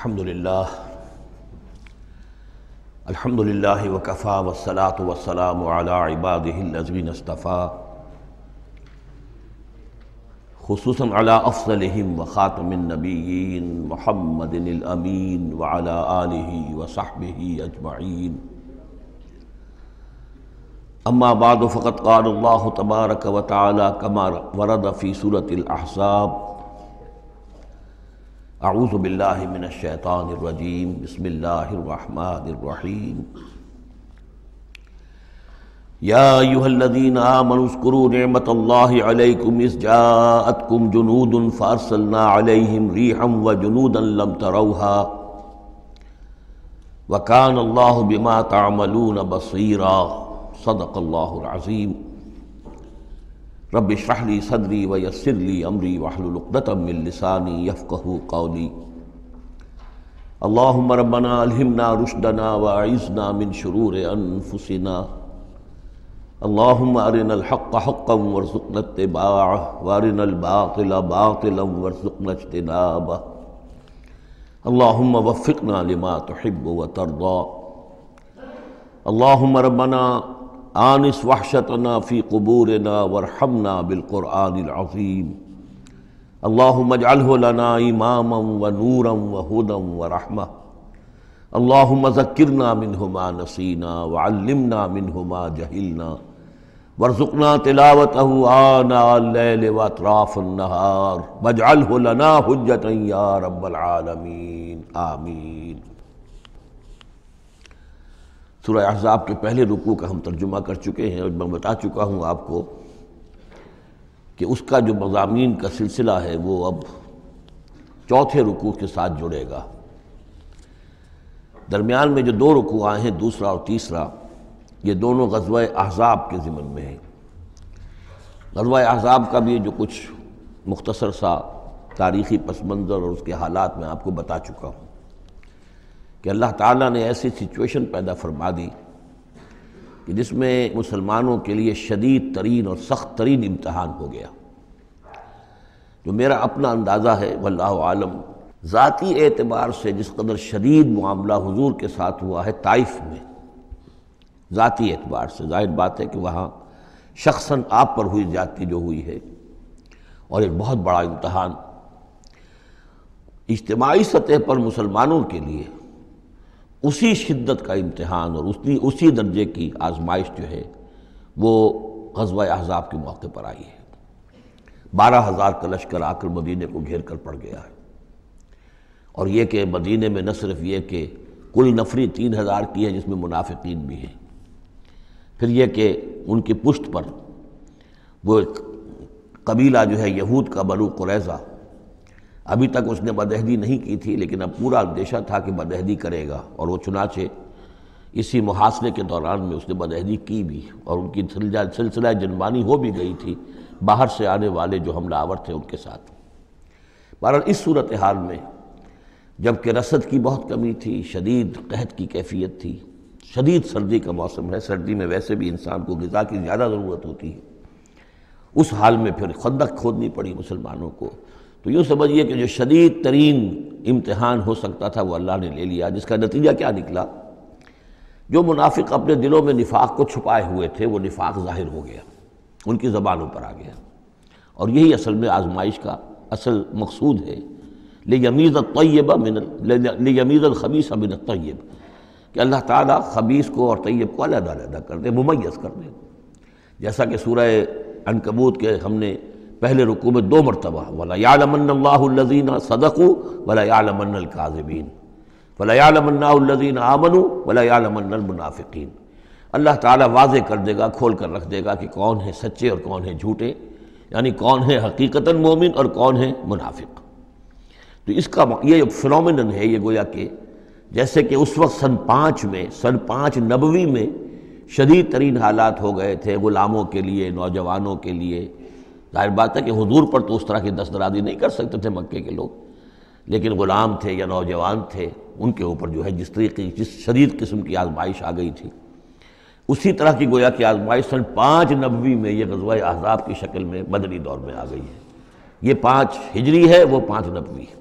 الحمد للہ الحمد للہ وکفا والصلاة والسلام على عباده الذین اصطفى خصوصا على افضلهم وخاتم النبیین محمد الامین وعلى آلہ وصحبہ اجمعین۔ اما بعد، فقد قال اللہ تبارک وتعالی کما ورد فی سورة الاحزاب۔ اعوذ باللہ من الشیطان الرجیم، بسم اللہ الرحمن الرحیم۔ یا ایوہ الذین آمنوا اذکروا نعمت اللہ علیکم اس جاءتکم جنود فارسلنا علیہم ریحا وجنودا لم تروها وکان اللہ بما تعملون بصیرا۔ صدق اللہ العظیم۔ رب اشرح لي صدري ويسر لي امري واحلل عقدة من لساني يفقهوا قولي. اللهم ربنا الهمنا رشدنا واعذنا من شرور انفسنا. اللهم ارنا الحق حقا وارزقنا اتباعه، وارنا الباطل باطلا وارزقنا اجتنابه. اللهم وفقنا لما تحب وترضى. اللهم ربنا آنس وحشتنا فی قبورنا ورحمنا بالقرآن العظیم۔ اللہم اجعلہ لنا اماما ونورا وہدا ورحمہ اللہم ذکرنا منہما نسینا وعلمنا منہما جہلنا۔ وارزقنا تلاوتہ آناء اللیل واطراف النہار۔ واجعلہ لنا حجتا یا رب العالمین۔ آمین۔ سورہ احزاب کے پہلے رکوع کا ہم ترجمہ کر چکے ہیں اور میں بتا چکا ہوں آپ کو کہ اس کا جو مضامین کا سلسلہ ہے وہ اب چوتھے رکوع کے ساتھ جڑے گا۔ درمیان میں جو دو رکوع آئے ہیں، دوسرا اور تیسرا، یہ دونوں غزوہ احزاب کے ضمن میں ہیں۔ غزوہ احزاب کا بھی جو کچھ مختصر سا تاریخی پس منظر اور اس کے حالات میں آپ کو بتا چکا ہوں۔ کہ اللہ تعالیٰ نے ایسی سچویشن پیدا فرما دی کہ جس میں مسلمانوں کے لیے شدید ترین اور سخت ترین امتحان ہو گیا۔ جو میرا اپنا اندازہ ہے، واللہ عالم، ذاتی اعتبار سے جس قدر شدید معاملہ حضور کے ساتھ ہوا ہے طائف میں۔ ذاتی اعتبار سے ظاہر بات ہے کہ وہاں شخصاً آپ پر ہوئی جاتی جو ہوئی ہے اور ایک بہت بڑا امتحان۔ اجتماعی سطح پر مسلمانوں کے لیے اسی شدت کا امتحان اور اسی اسی درجے کی آزمائش جو ہے، وہ غزوہ احزاب کے موقع پر آئی ہے۔ بارہ ہزار کا لشکر آ کر مدینہ کو گھیر کر پڑ گیا ہے۔ اور یہ کہ مدینہ میں نہ صرف یہ کہ کل نفری تین ہزار کی ہے جس میں منافقین بھی ہیں، پھر یہ کہ ان کی پشت پر وہ ایک قبیلہ جو ہے، یہود کا بنو قریضہ ابھی تک اس نے بدہدی نہیں کی تھی، لیکن اب پورا اندیشہ تھا کہ بدہدی کرے گا۔ اور وہ چنانچہ اسی محاصرے کے دوران میں اس نے بدہدی کی بھی، اور ان کی سلسلہ جنبانی ہو بھی گئی تھی، باہر سے آنے والے جو حملہ آور تھے ان کے ساتھ۔ بہرحال اس صورتحال میں جبکہ رسد کی بہت کمی تھی، شدید قحط کی کیفیت تھی، شدید سردی کا موسم ہے، سردی میں ویسے بھی انسان کو غذا کی زیادہ ضرورت ہوتی ہے۔ اس حال میں پھر خندق کھودنی پڑی مسلمانوں کو۔ تو یوں سمجھیے کہ جو شدید ترین امتحان ہو سکتا تھا وہ اللہ نے لے لیا، جس کا نتیجہ کیا نکلا؟ جو منافق اپنے دلوں میں نفاق کو چھپائے ہوئے تھے، وہ نفاق ظاہر ہو گیا، ان کی زبانوں پر آ گیا۔ اور یہی اصل میں آزمائش کا اصل مقصود ہے۔ لیمیز الطیبہ من لیمیز الخبیث من الطیب، کہ اللہ تعالیٰ خبیث کو اور طیب کو علیحدہ علیحدہ کر دے، ممیز کر دے۔ جیسا کہ سورہ عنکبوت کے ہم نے پہلے رکوع میں دو مرتبہ ولا یعلمن اللہ الذین صدقوا ولا یعلمن الکاذبین ولا یعلمن الذین آمنوا ولا یعلمن المنافقین اللہ تعالیٰ واضح کر دے گا، کھول کر رکھ دے گا کہ کون ہے سچے اور کون ہے جھوٹے یعنی کون ہے حقیقتاً مومن اور کون ہے منافق۔ تو اس کا یہ فنومنن ہے، یہ گویا کہ جیسے کہ اس وقت سن پانچ میں، سن پانچ نبوی میں شدید ترین حالات ہو گئے تھے غلاموں کے لیے، نوجوانوں کے لیے۔ ظاہر بات ہے کہ حضور پر تو اس طرح کی دسترادی نہیں کر سکتے تھے مکے کے لوگ، لیکن غلام تھے یا نوجوان تھے، ان کے اوپر جو ہے جس طریقے، جس شدید قسم کی آزمائش آ گئی تھی۔ اسی طرح کی گویا کہ آزمائش سن پانچ نبوی میں یہ غزوہ احزاب کی شکل میں بدنی دور میں آ گئی ہے۔ یہ پانچ ہجری ہے، وہ پانچ نبوی ہے۔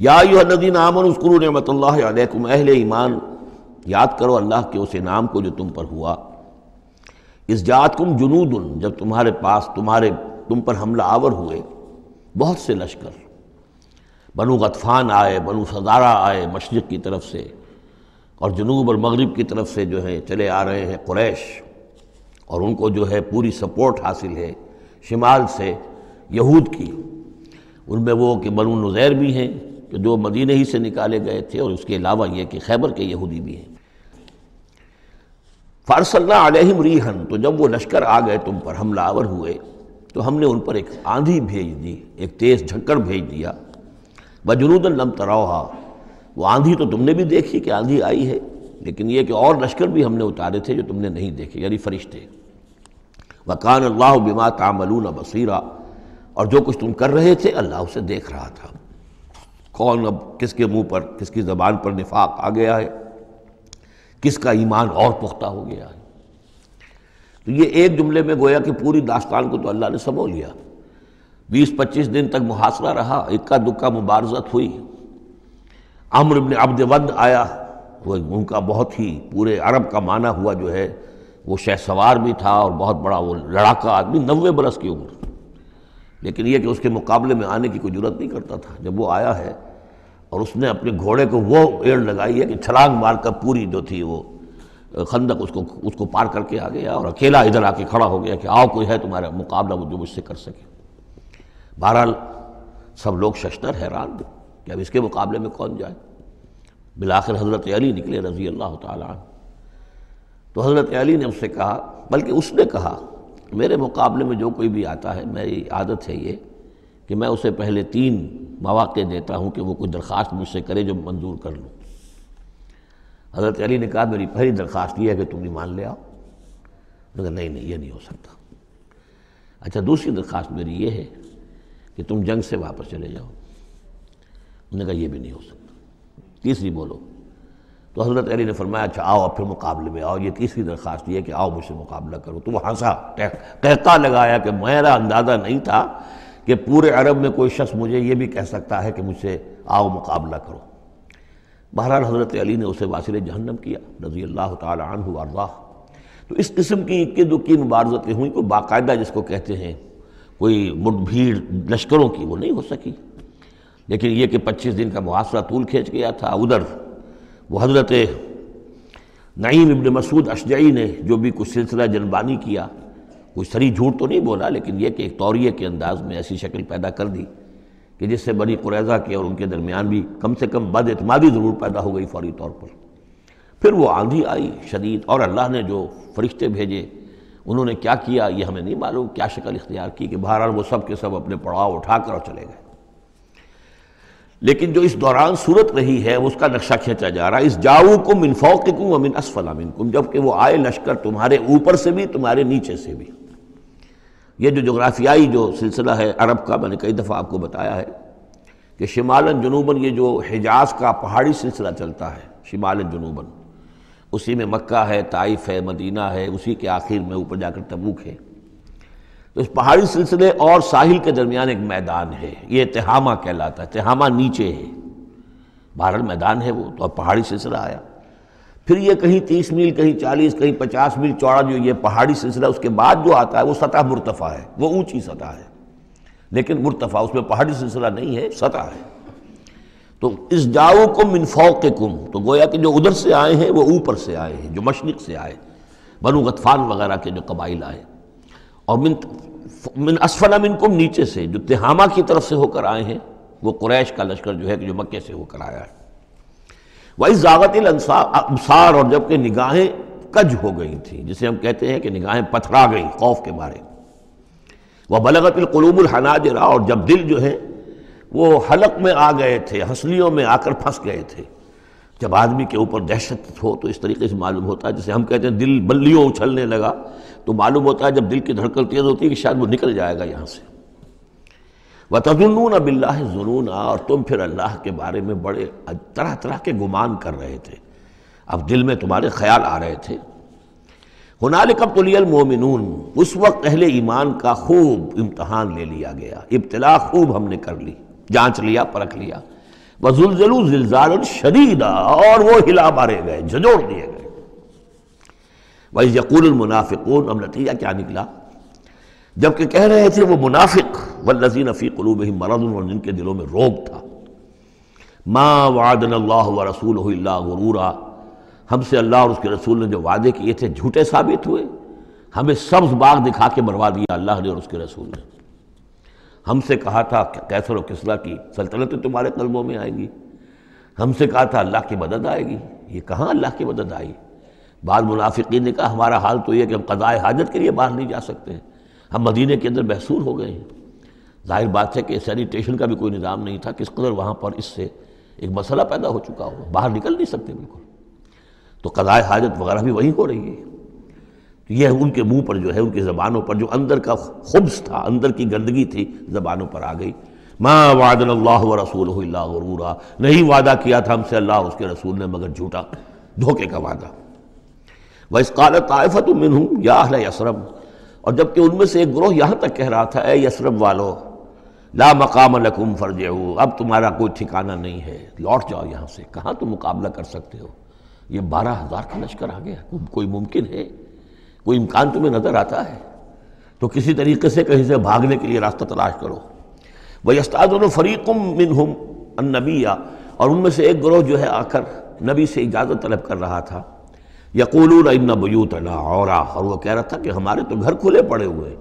یا الذین آمنوا اذکروا نعمت اللہ علیکم، اہل ایمان، یاد کرو اللہ کے اس انعام کو جو تم پر ہوا۔ اس جات کم جنود جب تمہارے پاس تمہارے تم پر حملہ آور ہوئے، بہت سے لشکر۔ بنو غطفان آئے، بنو سزارہ آئے مشرق کی طرف سے، اور جنوب اور مغرب کی طرف سے جو ہے چلے آ رہے ہیں قریش۔ اور ان کو جو ہے پوری سپورٹ حاصل ہے شمال سے یہود کی۔ ان میں وہ کہ بنو نظیر بھی ہیں، کہ جو مدینہ ہی سے نکالے گئے تھے، اور اس کے علاوہ یہ کہ خیبر کے یہودی بھی ہیں۔ فارس اللہ علیہم ریحن تو جب وہ لشکر آ گئے تم پر حملہ آور ہوئے، تو ہم نے ان پر ایک آندھی بھیج دی، ایک تیز جھکڑ بھیج دیا۔ بجنود لم تروہا وہ آندھی تو تم نے بھی دیکھی کہ آندھی آئی ہے، لیکن یہ کہ اور لشکر بھی ہم نے اتارے تھے جو تم نے نہیں دیکھے یعنی فرشتے۔ وکان اللہ بما تعملون بصیرہ اور جو کچھ تم کر رہے تھے، اللہ اسے دیکھ رہا تھا۔ کون اب کس کے منہ پر، کس کی زبان پر نفاق آ گیا ہے؟ کس کا ایمان اور پختہ ہو گیا ہے۔ تو یہ ایک جملے میں گویا کہ پوری داستان کو تو اللہ نے سمو لیا۔ بیس پچیس دن تک محاصرہ رہا اکا دکا مبارزت ہوئی۔ عمر ابن عبد ود آیا۔ وہ ان کا بہت ہی پورے عرب کا معنی ہوا جو ہے، وہ شہ سوار بھی تھا اور بہت بڑا وہ لڑاکا آدمی، نوے برس کی عمر۔ لیکن یہ کہ اس کے مقابلے میں آنے کی کوئی ضرورت نہیں کرتا تھا۔ جب وہ آیا ہے اور اس نے اپنے گھوڑے کو وہ ایڑ لگائی ہے کہ چھلانگ مار کر پوری جو تھی وہ خندق اس کو اس کو پار کر کے آ گیا اور اکیلا ادھر آ کے کھڑا ہو گیا کہ آؤ، کوئی ہے تمہارا مقابلہ، وہ جو مجھ سے کر سکے۔ بہرحال سب لوگ ششتر حیران کہ اب اس کے مقابلے میں کون جائے۔ بالآخر حضرت علی نکلے رضی اللہ تعالیٰ عنہ۔ تو حضرت علی نے اس سے کہا، بلکہ اس نے کہا، میرے مقابلے میں جو کوئی بھی آتا ہے، میری عادت ہے یہ کہ میں اسے پہلے تین مواقع دیتا ہوں کہ وہ کوئی درخواست مجھ سے کرے جو منظور کر لوں۔ حضرت علی نے کہا، میری پہلی درخواست یہ ہے کہ تم ایمان لے آؤ۔ کہا، نہیں نہیں، یہ نہیں ہو سکتا۔ اچھا دوسری درخواست میری یہ ہے کہ تم جنگ سے واپس چلے جاؤ۔ انہوں نے کہا، یہ بھی نہیں ہو سکتا۔ تیسری بولو، تو حضرت علی نے فرمایا اچھا آؤ اب پھر مقابلے میں آؤ۔ یہ تیسری درخواست یہ ہے کہ آؤ مجھ سے مقابلہ کرو۔ تو وہ ہنسا کہتا لگایا کہ میرا اندازہ نہیں تھا کہ پورے عرب میں کوئی شخص مجھے یہ بھی کہہ سکتا ہے کہ مجھ سے آؤ مقابلہ کرو۔ بہرحال حضرت علی نے اسے واصل جہنم کیا، رضی اللہ تعالی عنہ وارضاہ۔ تو اس قسم کی اکی دکی مبارزتیں ہوئیں، کوئی باقاعدہ جس کو کہتے ہیں، کوئی مٹ بھیڑ لشکروں کی، وہ نہیں ہو سکی۔ لیکن یہ کہ پچیس دن کا محاصرہ طول کھینچ گیا تھا ادھر، وہ حضرت نعیم ابن مسعود اشجعی نے جو بھی کچھ سلسلہ جنبانی کیا کوئی سری جھوٹ تو نہیں بولا، لیکن یہ کہ ایک طوریے کے انداز میں ایسی شکل پیدا کر دی کہ جس سے بنی قریضہ کے اور ان کے درمیان بھی کم سے کم بد اعتمادی ضرور پیدا ہو گئی فوری طور پر۔ پھر وہ آندھی آئی شدید اور اللہ نے جو فرشتے بھیجے، انہوں نے کیا کیا؟ یہ ہمیں نہیں معلوم۔ کیا شکل اختیار کی کہ بہرحال وہ سب کے سب اپنے پڑاؤ اٹھا کر اور چلے گئے۔ لیکن جو اس دوران صورت رہی ہے، اس کا نقشہ کھینچا جا رہا ہے۔ اس جاؤ کم انفوقکم ومن اسفل منکم، جبکہ وہ آئے لشکر تمہارے اوپر سے بھی، تمہارے نیچے سے بھی۔ یہ جو جغرافیائی جو سلسلہ ہے عرب کا میں نے کئی دفعہ آپ کو بتایا ہے کہ شمالاً جنوباً یہ جو حجاز کا پہاڑی سلسلہ چلتا ہے شمالاً جنوباً اسی میں مکہ ہے، طائف ہے، مدینہ ہے، اسی کے آخر میں اوپر جا کر تبوک ہے۔ تو اس پہاڑی سلسلے اور ساحل کے درمیان ایک میدان ہے، یہ تہامہ کہلاتا ہے، تہامہ نیچے ہے۔ بھارت میدان ہے وہ، تو اب پہاڑی سلسلہ آیا۔ پھر یہ کہیں تیس میل، کہیں چالیس، کہیں پچاس میل چوڑا جو یہ پہاڑی سلسلہ اس کے بعد جو آتا ہے، وہ سطح مرتفع ہے، وہ اونچی سطح ہے۔ لیکن مرتفع، اس میں پہاڑی سلسلہ نہیں ہے، سطح ہے۔ تو اس جاؤ کو من فوق کم تو گویا کہ جو ادھر سے آئے ہیں، وہ اوپر سے آئے ہیں، جو مشرق سے آئے بنو غطفان وغیرہ کے جو قبائل آئے اور من من اسفل من کم نیچے سے، جو تہامہ کی طرف سے ہو کر آئے ہیں، وہ قریش کا لشکر جو ہے کہ جو مکے سے ہو کر آیا ہے۔ وہی زاغت الانصار اور جبکہ نگاہیں کج ہو گئی تھیں، جسے ہم کہتے ہیں کہ نگاہیں پتھرا گئیں خوف کے بارے وہ بلغت القلوب الحناجرہ اور جب دل جو ہے، وہ حلق میں آ گئے تھے، ہنسلیوں میں آ کر پھنس گئے تھے۔ جب آدمی کے اوپر دہشت ہو، تو اس طریقے سے معلوم ہوتا ہے، جسے ہم کہتے ہیں دل بلیوں اچھلنے لگا۔ تو معلوم ہوتا ہے جب دل کی دھڑکن تیز ہوتی ہے، کہ شاید وہ نکل جائے گا یہاں سے۔ وہ تجنون اب اللہ ضرون اور تم پھر اللہ کے بارے میں بڑے طرح طرح کے گمان کر رہے تھے۔ اب دل میں تمہارے خیال آ رہے تھے۔ ہنال کب تلی المومنون اس وقت اہل ایمان کا خوب امتحان لے لیا گیا۔ ابتلا خوب ہم نے کر لی، جانچ لیا، پرکھ لیا۔ وزلزلو زلزال شدید اور وہ ہلا مارے گئے جھجوڑ دیے گئے۔ وہی یقول المنافقون اب نتیجہ کیا نکلا؟ جبکہ کہہ رہے تھے وہ منافق، والذین فی قلوبہم مرض اور جن کے دلوں میں روگ تھا۔ ما وعدنا اللہ ورسولہ اللہ غرورا۔ ہم سے اللہ اور اس کے رسول نے جو وعدے کیے تھے جھوٹے ثابت ہوئے۔ ہمیں سبز باغ دکھا کے مروا دیا اللہ نے اور اس کے رسول نے۔ ہم سے کہا تھا کیسر و کسرا کی سلطنتیں تمہارے قلبوں میں آئیں گی۔ ہم سے کہا تھا اللہ کی مدد آئے گی۔ یہ کہاں اللہ کی مدد آئی؟ بعض منافقین نے کہا ہمارا حال تو یہ کہ ہم قضاء حاجت کے لیے باہر نہیں جا سکتے۔ ہم مدینہ کے اندر محصور ہو گئے ہیں۔ ظاہر بات ہے کہ سینیٹیشن کا بھی کوئی نظام نہیں تھا، کس قدر وہاں پر اس سے ایک مسئلہ پیدا ہو چکا ہو، باہر نکل نہیں سکتے بالکل۔ تو قضاء حاجت وغیرہ بھی وہی ہو رہی ہے۔ یہ ان کے منہ پر جو ہے، ان کی زبانوں پر جو اندر کا خبز تھا، اندر کی گندگی تھی، زبانوں پر آ گئی۔ ما وعدن اللہ و رسول اللہ غرورا۔ نہیں وعدہ کیا تھا ہم سے اللہ اس کے رسول نے، مگر جھوٹا، دھوکے کا وعدہ۔ وَإِسْ قَالَ طَائِفَةٌ مِّنْهُمْ، يَا أَهْلَ يَسْرَبْ اور جبکہ ان میں سے ایک گروہ یہاں تک کہہ رہا تھا، اے یسرب والو، لا مقام لکم فرجعو اب تمہارا کوئی ٹھکانہ نہیں ہے، لوٹ جاؤ یہاں سے، کہاں تم مقابلہ کر سکتے ہو؟ یہ بارہ ہزار کا لشکر آ گیا کوئی ممکن ہے؟ کوئی امکان تمہیں نظر آتا ہے؟ تو کسی طریقے سے کہیں سے بھاگنے کے لیے راستہ تلاش کرو۔ وہ استاد فریقم منہم النبیہ اور ان میں سے ایک گروہ جو ہے آ کر نبی سے اجازت طلب کر رہا تھا۔ یقول ان بیوتنا اورا اور وہ کہہ رہا تھا کہ ہمارے تو گھر کھلے پڑے ہوئے ہیں۔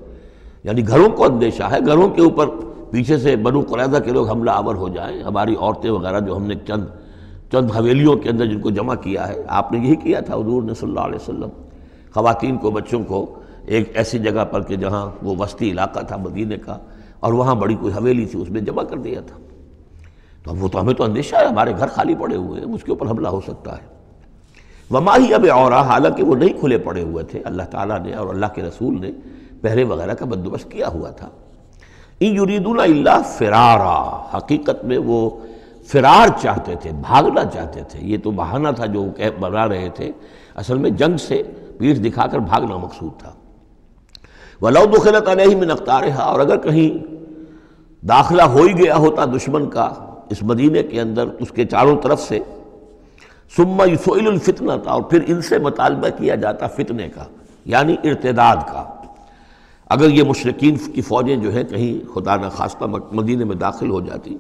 یعنی گھروں کو اندیشہ ہے، گھروں کے اوپر پیچھے سے بنو قریضہ کے لوگ حملہ آور ہو جائیں۔ ہماری عورتیں وغیرہ جو ہم نے چند چند حویلیوں کے اندر جن کو جمع کیا ہے، آپ نے یہی کیا تھا حضور نے صلی اللہ علیہ وسلم۔ خواتین کو، بچوں کو ایک ایسی جگہ پر کہ جہاں وہ وسطی علاقہ تھا، مدینہ کا، اور وہاں بڑی کوئی حویلی تھی، اس میں جمع کر دیا تھا۔ تو وہ تو ہمیں تو اندیشہ ہے، ہمارے گھر خالی پڑے ہوئے ہیں، اس کے اوپر حملہ ہو سکتا ہے۔ وما ہی اب اور حالانکہ وہ نہیں کھلے پڑے ہوئے تھے۔ اللہ تعالیٰ نے اور اللہ کے رسول نے پہرے وغیرہ کا بندوبست کیا ہوا تھا۔ ان یریدون اللہ فرارا، حقیقت میں وہ فرار چاہتے تھے، بھاگنا چاہتے تھے۔ یہ تو بہانہ تھا جو بنا رہے تھے۔ اصل میں جنگ سے پیٹھ دکھا کر بھاگنا مقصود تھا۔ وَلَوْ دُخِلَتْ عَلَيْهِ مِنْ اَقْتَارِهَا اور اگر کہیں داخلہ ہو ہی گیا ہوتا دشمن کا اس مدینے کے اندر، اس کے چاروں طرف سے ثُمَّ يُسُئِلُ الْفِتْنَةَ تھا اور پھر ان سے مطالبہ کیا جاتا فتنے کا یعنی ارتداد کا۔ اگر یہ مشرقین کی فوجیں جو ہیں کہیں خدا نخواستہ مدینے میں داخل ہو جاتی،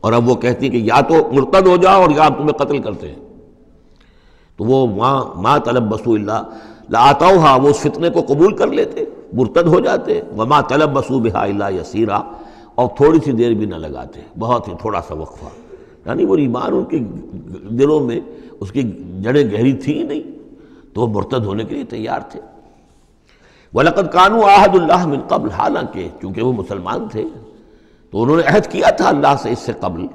اور اب وہ کہتی کہ یا تو مرتد ہو جاؤ اور یا تمہیں قتل کرتے ہیں۔ تو وہ ماں ماں طلب بسو اللہ لاتا وہ اس فتنے کو قبول کر لیتے، مرتد ہو جاتے وہ ماں طلب بسو بہا اللہ یسیرا، اور تھوڑی سی دیر بھی نہ لگاتے۔ بہت ہی تھوڑا سا وقفہ۔ یعنی وہ ایمان ان کے دلوں میں اس کی جڑیں گہری تھی ہی نہیں، تو وہ مرتد ہونے کے لیے تیار تھے۔ وَلَقَدْ قَانُوا آحد اللہ من قبل، حالانکہ چونکہ وہ مسلمان تھے، تو انہوں نے عہد کیا تھا اللہ سے اس سے قبل۔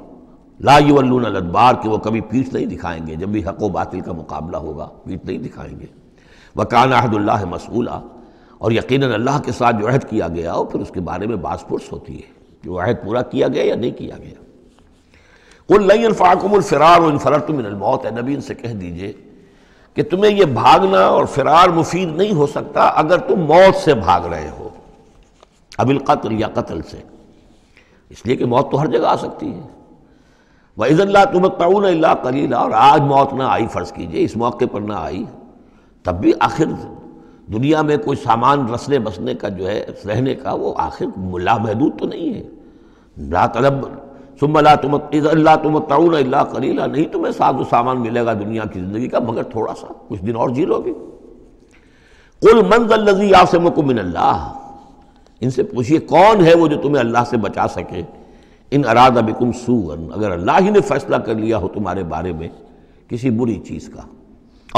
لا یولون الادبار کہ وہ کبھی پیٹھ نہیں دکھائیں گے، جب بھی حق و باطل کا مقابلہ ہوگا، پیٹھ نہیں دکھائیں گے۔ وکان عہد اللہ مسئولہ اور یقیناً اللہ کے ساتھ جو عہد کیا گیا ہو پھر اس کے بارے میں باس پرس ہوتی ہے کہ وہ عہد پورا کیا گیا یا نہیں کیا گیا۔ قل لن ينفعكم الفرار وان فررتم من الموت۔ اے نبی، ان سے کہہ دیجیے کہ تمہیں یہ بھاگنا اور فرار مفید نہیں ہو سکتا اگر تم موت سے بھاگ رہے ہو۔ اب القتل یا قتل سے۔ اس لیے کہ موت تو ہر جگہ آ سکتی ہے۔ وَإِذَا اللَّهَ تُمَتَّعُونَ إِلَّا قَلِيلًا۔ اور آج موت نہ آئی، فرض کیجیے، اس موقع پر نہ آئی۔ تب بھی آخر دنیا میں کوئی سامان رسنے بسنے کا جو ہے، رہنے کا وہ آخر لا محدود تو نہیں ہے۔ لا طلب ثم لا تمت اللہ تمتعون الا قلیلا نہیں تمہیں ساز و سامان ملے گا دنیا کی زندگی کا، مگر تھوڑا سا، کچھ دن اور جی لو گے۔ قل من ذا الذی یعصمکم من اللہ۔ ان سے پوچھئے کون ہے وہ جو تمہیں اللہ سے بچا سکے۔ ان اراد بکم سوغن اگر اللہ ہی نے فیصلہ کر لیا ہو تمہارے بارے میں کسی بری چیز کا۔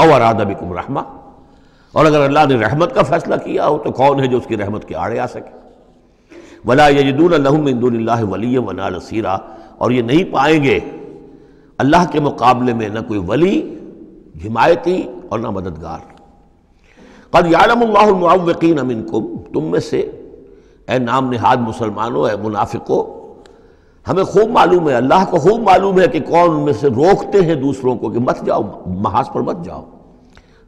او اراد بکم رحمہ۔ اور اگر اللہ نے رحمت کا فیصلہ کیا ہو تو کون ہے جو اس کی رحمت کے آڑے آ سکے؟ ولا یجدون لہم من دون اللہ ولی ونا نصیرہ اور یہ نہیں پائیں گے اللہ کے مقابلے میں نہ کوئی ولی، حمایتی اور نہ مددگار۔ قد یعلم اللہ المعوقین منکم، تم میں سے، اے نام نہاد مسلمانوں، اے منافقوں، ہمیں خوب معلوم ہے، اللہ کو خوب معلوم ہے کہ کون ان میں سے روکتے ہیں دوسروں کو کہ مت جاؤ، محاذ پر مت جاؤ۔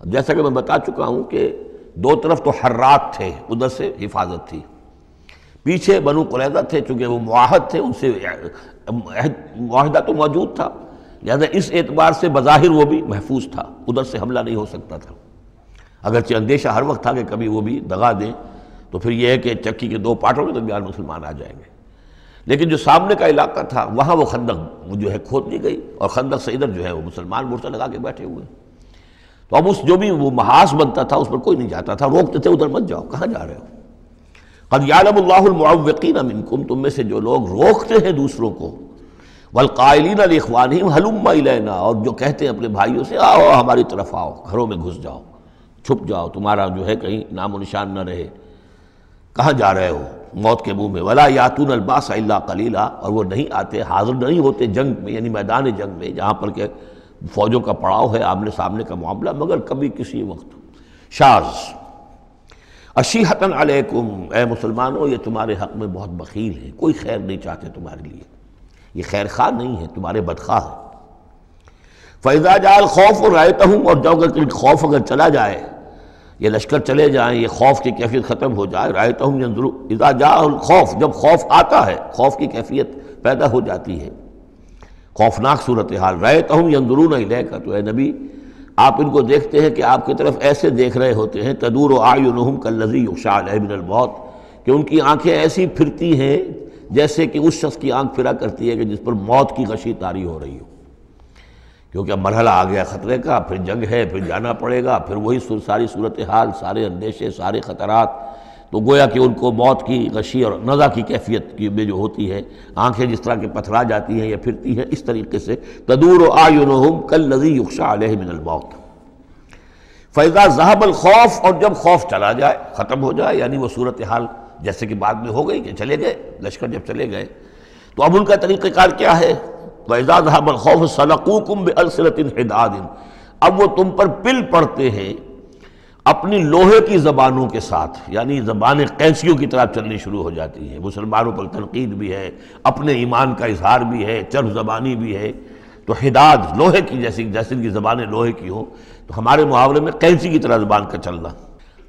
جیسا کہ میں بتا چکا ہوں کہ دو طرف تو حرات تھے، ادھر سے حفاظت تھی۔ پیچھے بنو قلیدہ تھے، چونکہ وہ معاہد تھے، ان سے معاہدہ تو موجود تھا۔ لہذا اس اعتبار سے بظاہر وہ بھی محفوظ تھا، ادھر سے حملہ نہیں ہو سکتا تھا۔ اگرچہ اندیشہ ہر وقت تھا کہ کبھی وہ بھی دگا دیں، تو پھر یہ ہے کہ چکی کے دو پارٹوں کے درمیان مسلمان آ جائیں گے۔ لیکن جو سامنے کا علاقہ تھا، وہاں وہ خندق جو ہے کھود دی گئی، اور خندق سے ادھر جو ہے وہ مسلمان مورچہ لگا کے بیٹھے ہوئے۔ تو اب اس جو بھی وہ محاذ بنتا تھا، اس پر کوئی نہیں جاتا تھا، روکتے تھے، ادھر مت جاؤ، کہاں جا رہے ہو؟ قد یعلم اللہ المعوقین منکم تم میں سے جو لوگ روکتے ہیں دوسروں کو۔ والقائلین لاخوانہم حلم الینا اور جو کہتے ہیں اپنے بھائیوں سے، آؤ ہماری طرف آؤ، گھروں میں گھس جاؤ، چھپ جاؤ، تمہارا جو ہے کہیں نام و نشان نہ رہے۔ کہاں جا رہے ہو؟ موت کے منہ میں۔ ولا یاتون الباس اللہ کلیلہ اور وہ نہیں آتے، حاضر نہیں ہوتے جنگ میں یعنی میدان جنگ میں، جہاں پر کہ فوجوں کا پڑاؤ ہے، آمنے سامنے کا معاملہ، مگر کبھی کسی وقت۔ شاز اشیحتن علیکم، اے مسلمانوں، یہ تمہارے حق میں بہت بخیل ہے، کوئی خیر نہیں چاہتے تمہارے لیے۔ یہ خیر خواہ نہیں ہے، تمہارے بدخواہ ہے فیضا جال خوف اور رائتا ہوں اور جب خوف اگر چلا جائے، یہ لشکر چلے جائیں، یہ خوف کی کیفیت ختم ہو جائے رائتا ہوں اذا جا خوف جب خوف آتا ہے، خوف کی کیفیت پیدا ہو جاتی ہے۔ خوفناک صورتحال رائتا ہوں یندرون لے کا تو اے نبی آپ ان کو دیکھتے ہیں کہ آپ کی طرف ایسے دیکھ رہے ہوتے ہیں، تدور و آئینہم کلزی یخشا علیہ من الموت، کہ ان کی آنکھیں ایسی پھرتی ہیں جیسے کہ اس شخص کی آنکھ پھرا کرتی ہے کہ جس پر موت کی غشی تاری ہو رہی ہو۔ کیونکہ اب مرحلہ آ گیا خطرے کا، پھر جنگ ہے، پھر جانا پڑے گا، پھر وہی ساری صورتحال، سارے اندیشے، سارے خطرات تو گویا کہ ان کو موت کی غشی اور نزا کی کیفیت کی میں جو ہوتی ہے، آنکھیں جس طرح کے پتھرا جاتی ہیں یا پھرتی ہیں، اس طریقے سے تدور و آئینہم کل نزی یخشا علیہ من الموت۔ فیضا ذہب الخوف، اور جب خوف چلا جائے، ختم ہو جائے یعنی وہ صورتحال جیسے کہ بعد میں ہو گئی کہ چلے گئے، لشکر جب چلے گئے، تو اب ان کا طریقہ کار کیا ہے؟ وَإِذَا ذَهَبَ الْخَوْفُ سَلَقُوكُمْ بِأَلْسِلَةٍ حِدَادٍ۔ اب وہ تم پر پل پڑتے ہیں اپنی لوہے کی زبانوں کے ساتھ یعنی زبانیں قینسیوں کی طرح چلنی شروع ہو جاتی ہیں۔ مسلمانوں پر تنقید بھی ہے، اپنے ایمان کا اظہار بھی ہے چرف زبانی بھی ہے۔ تو حداد لوہے کی، جیسی جیسے کی زبانیں لوہے کی ہوں، تو ہمارے محاورے میں قینسی کی طرح زبان کا چلنا۔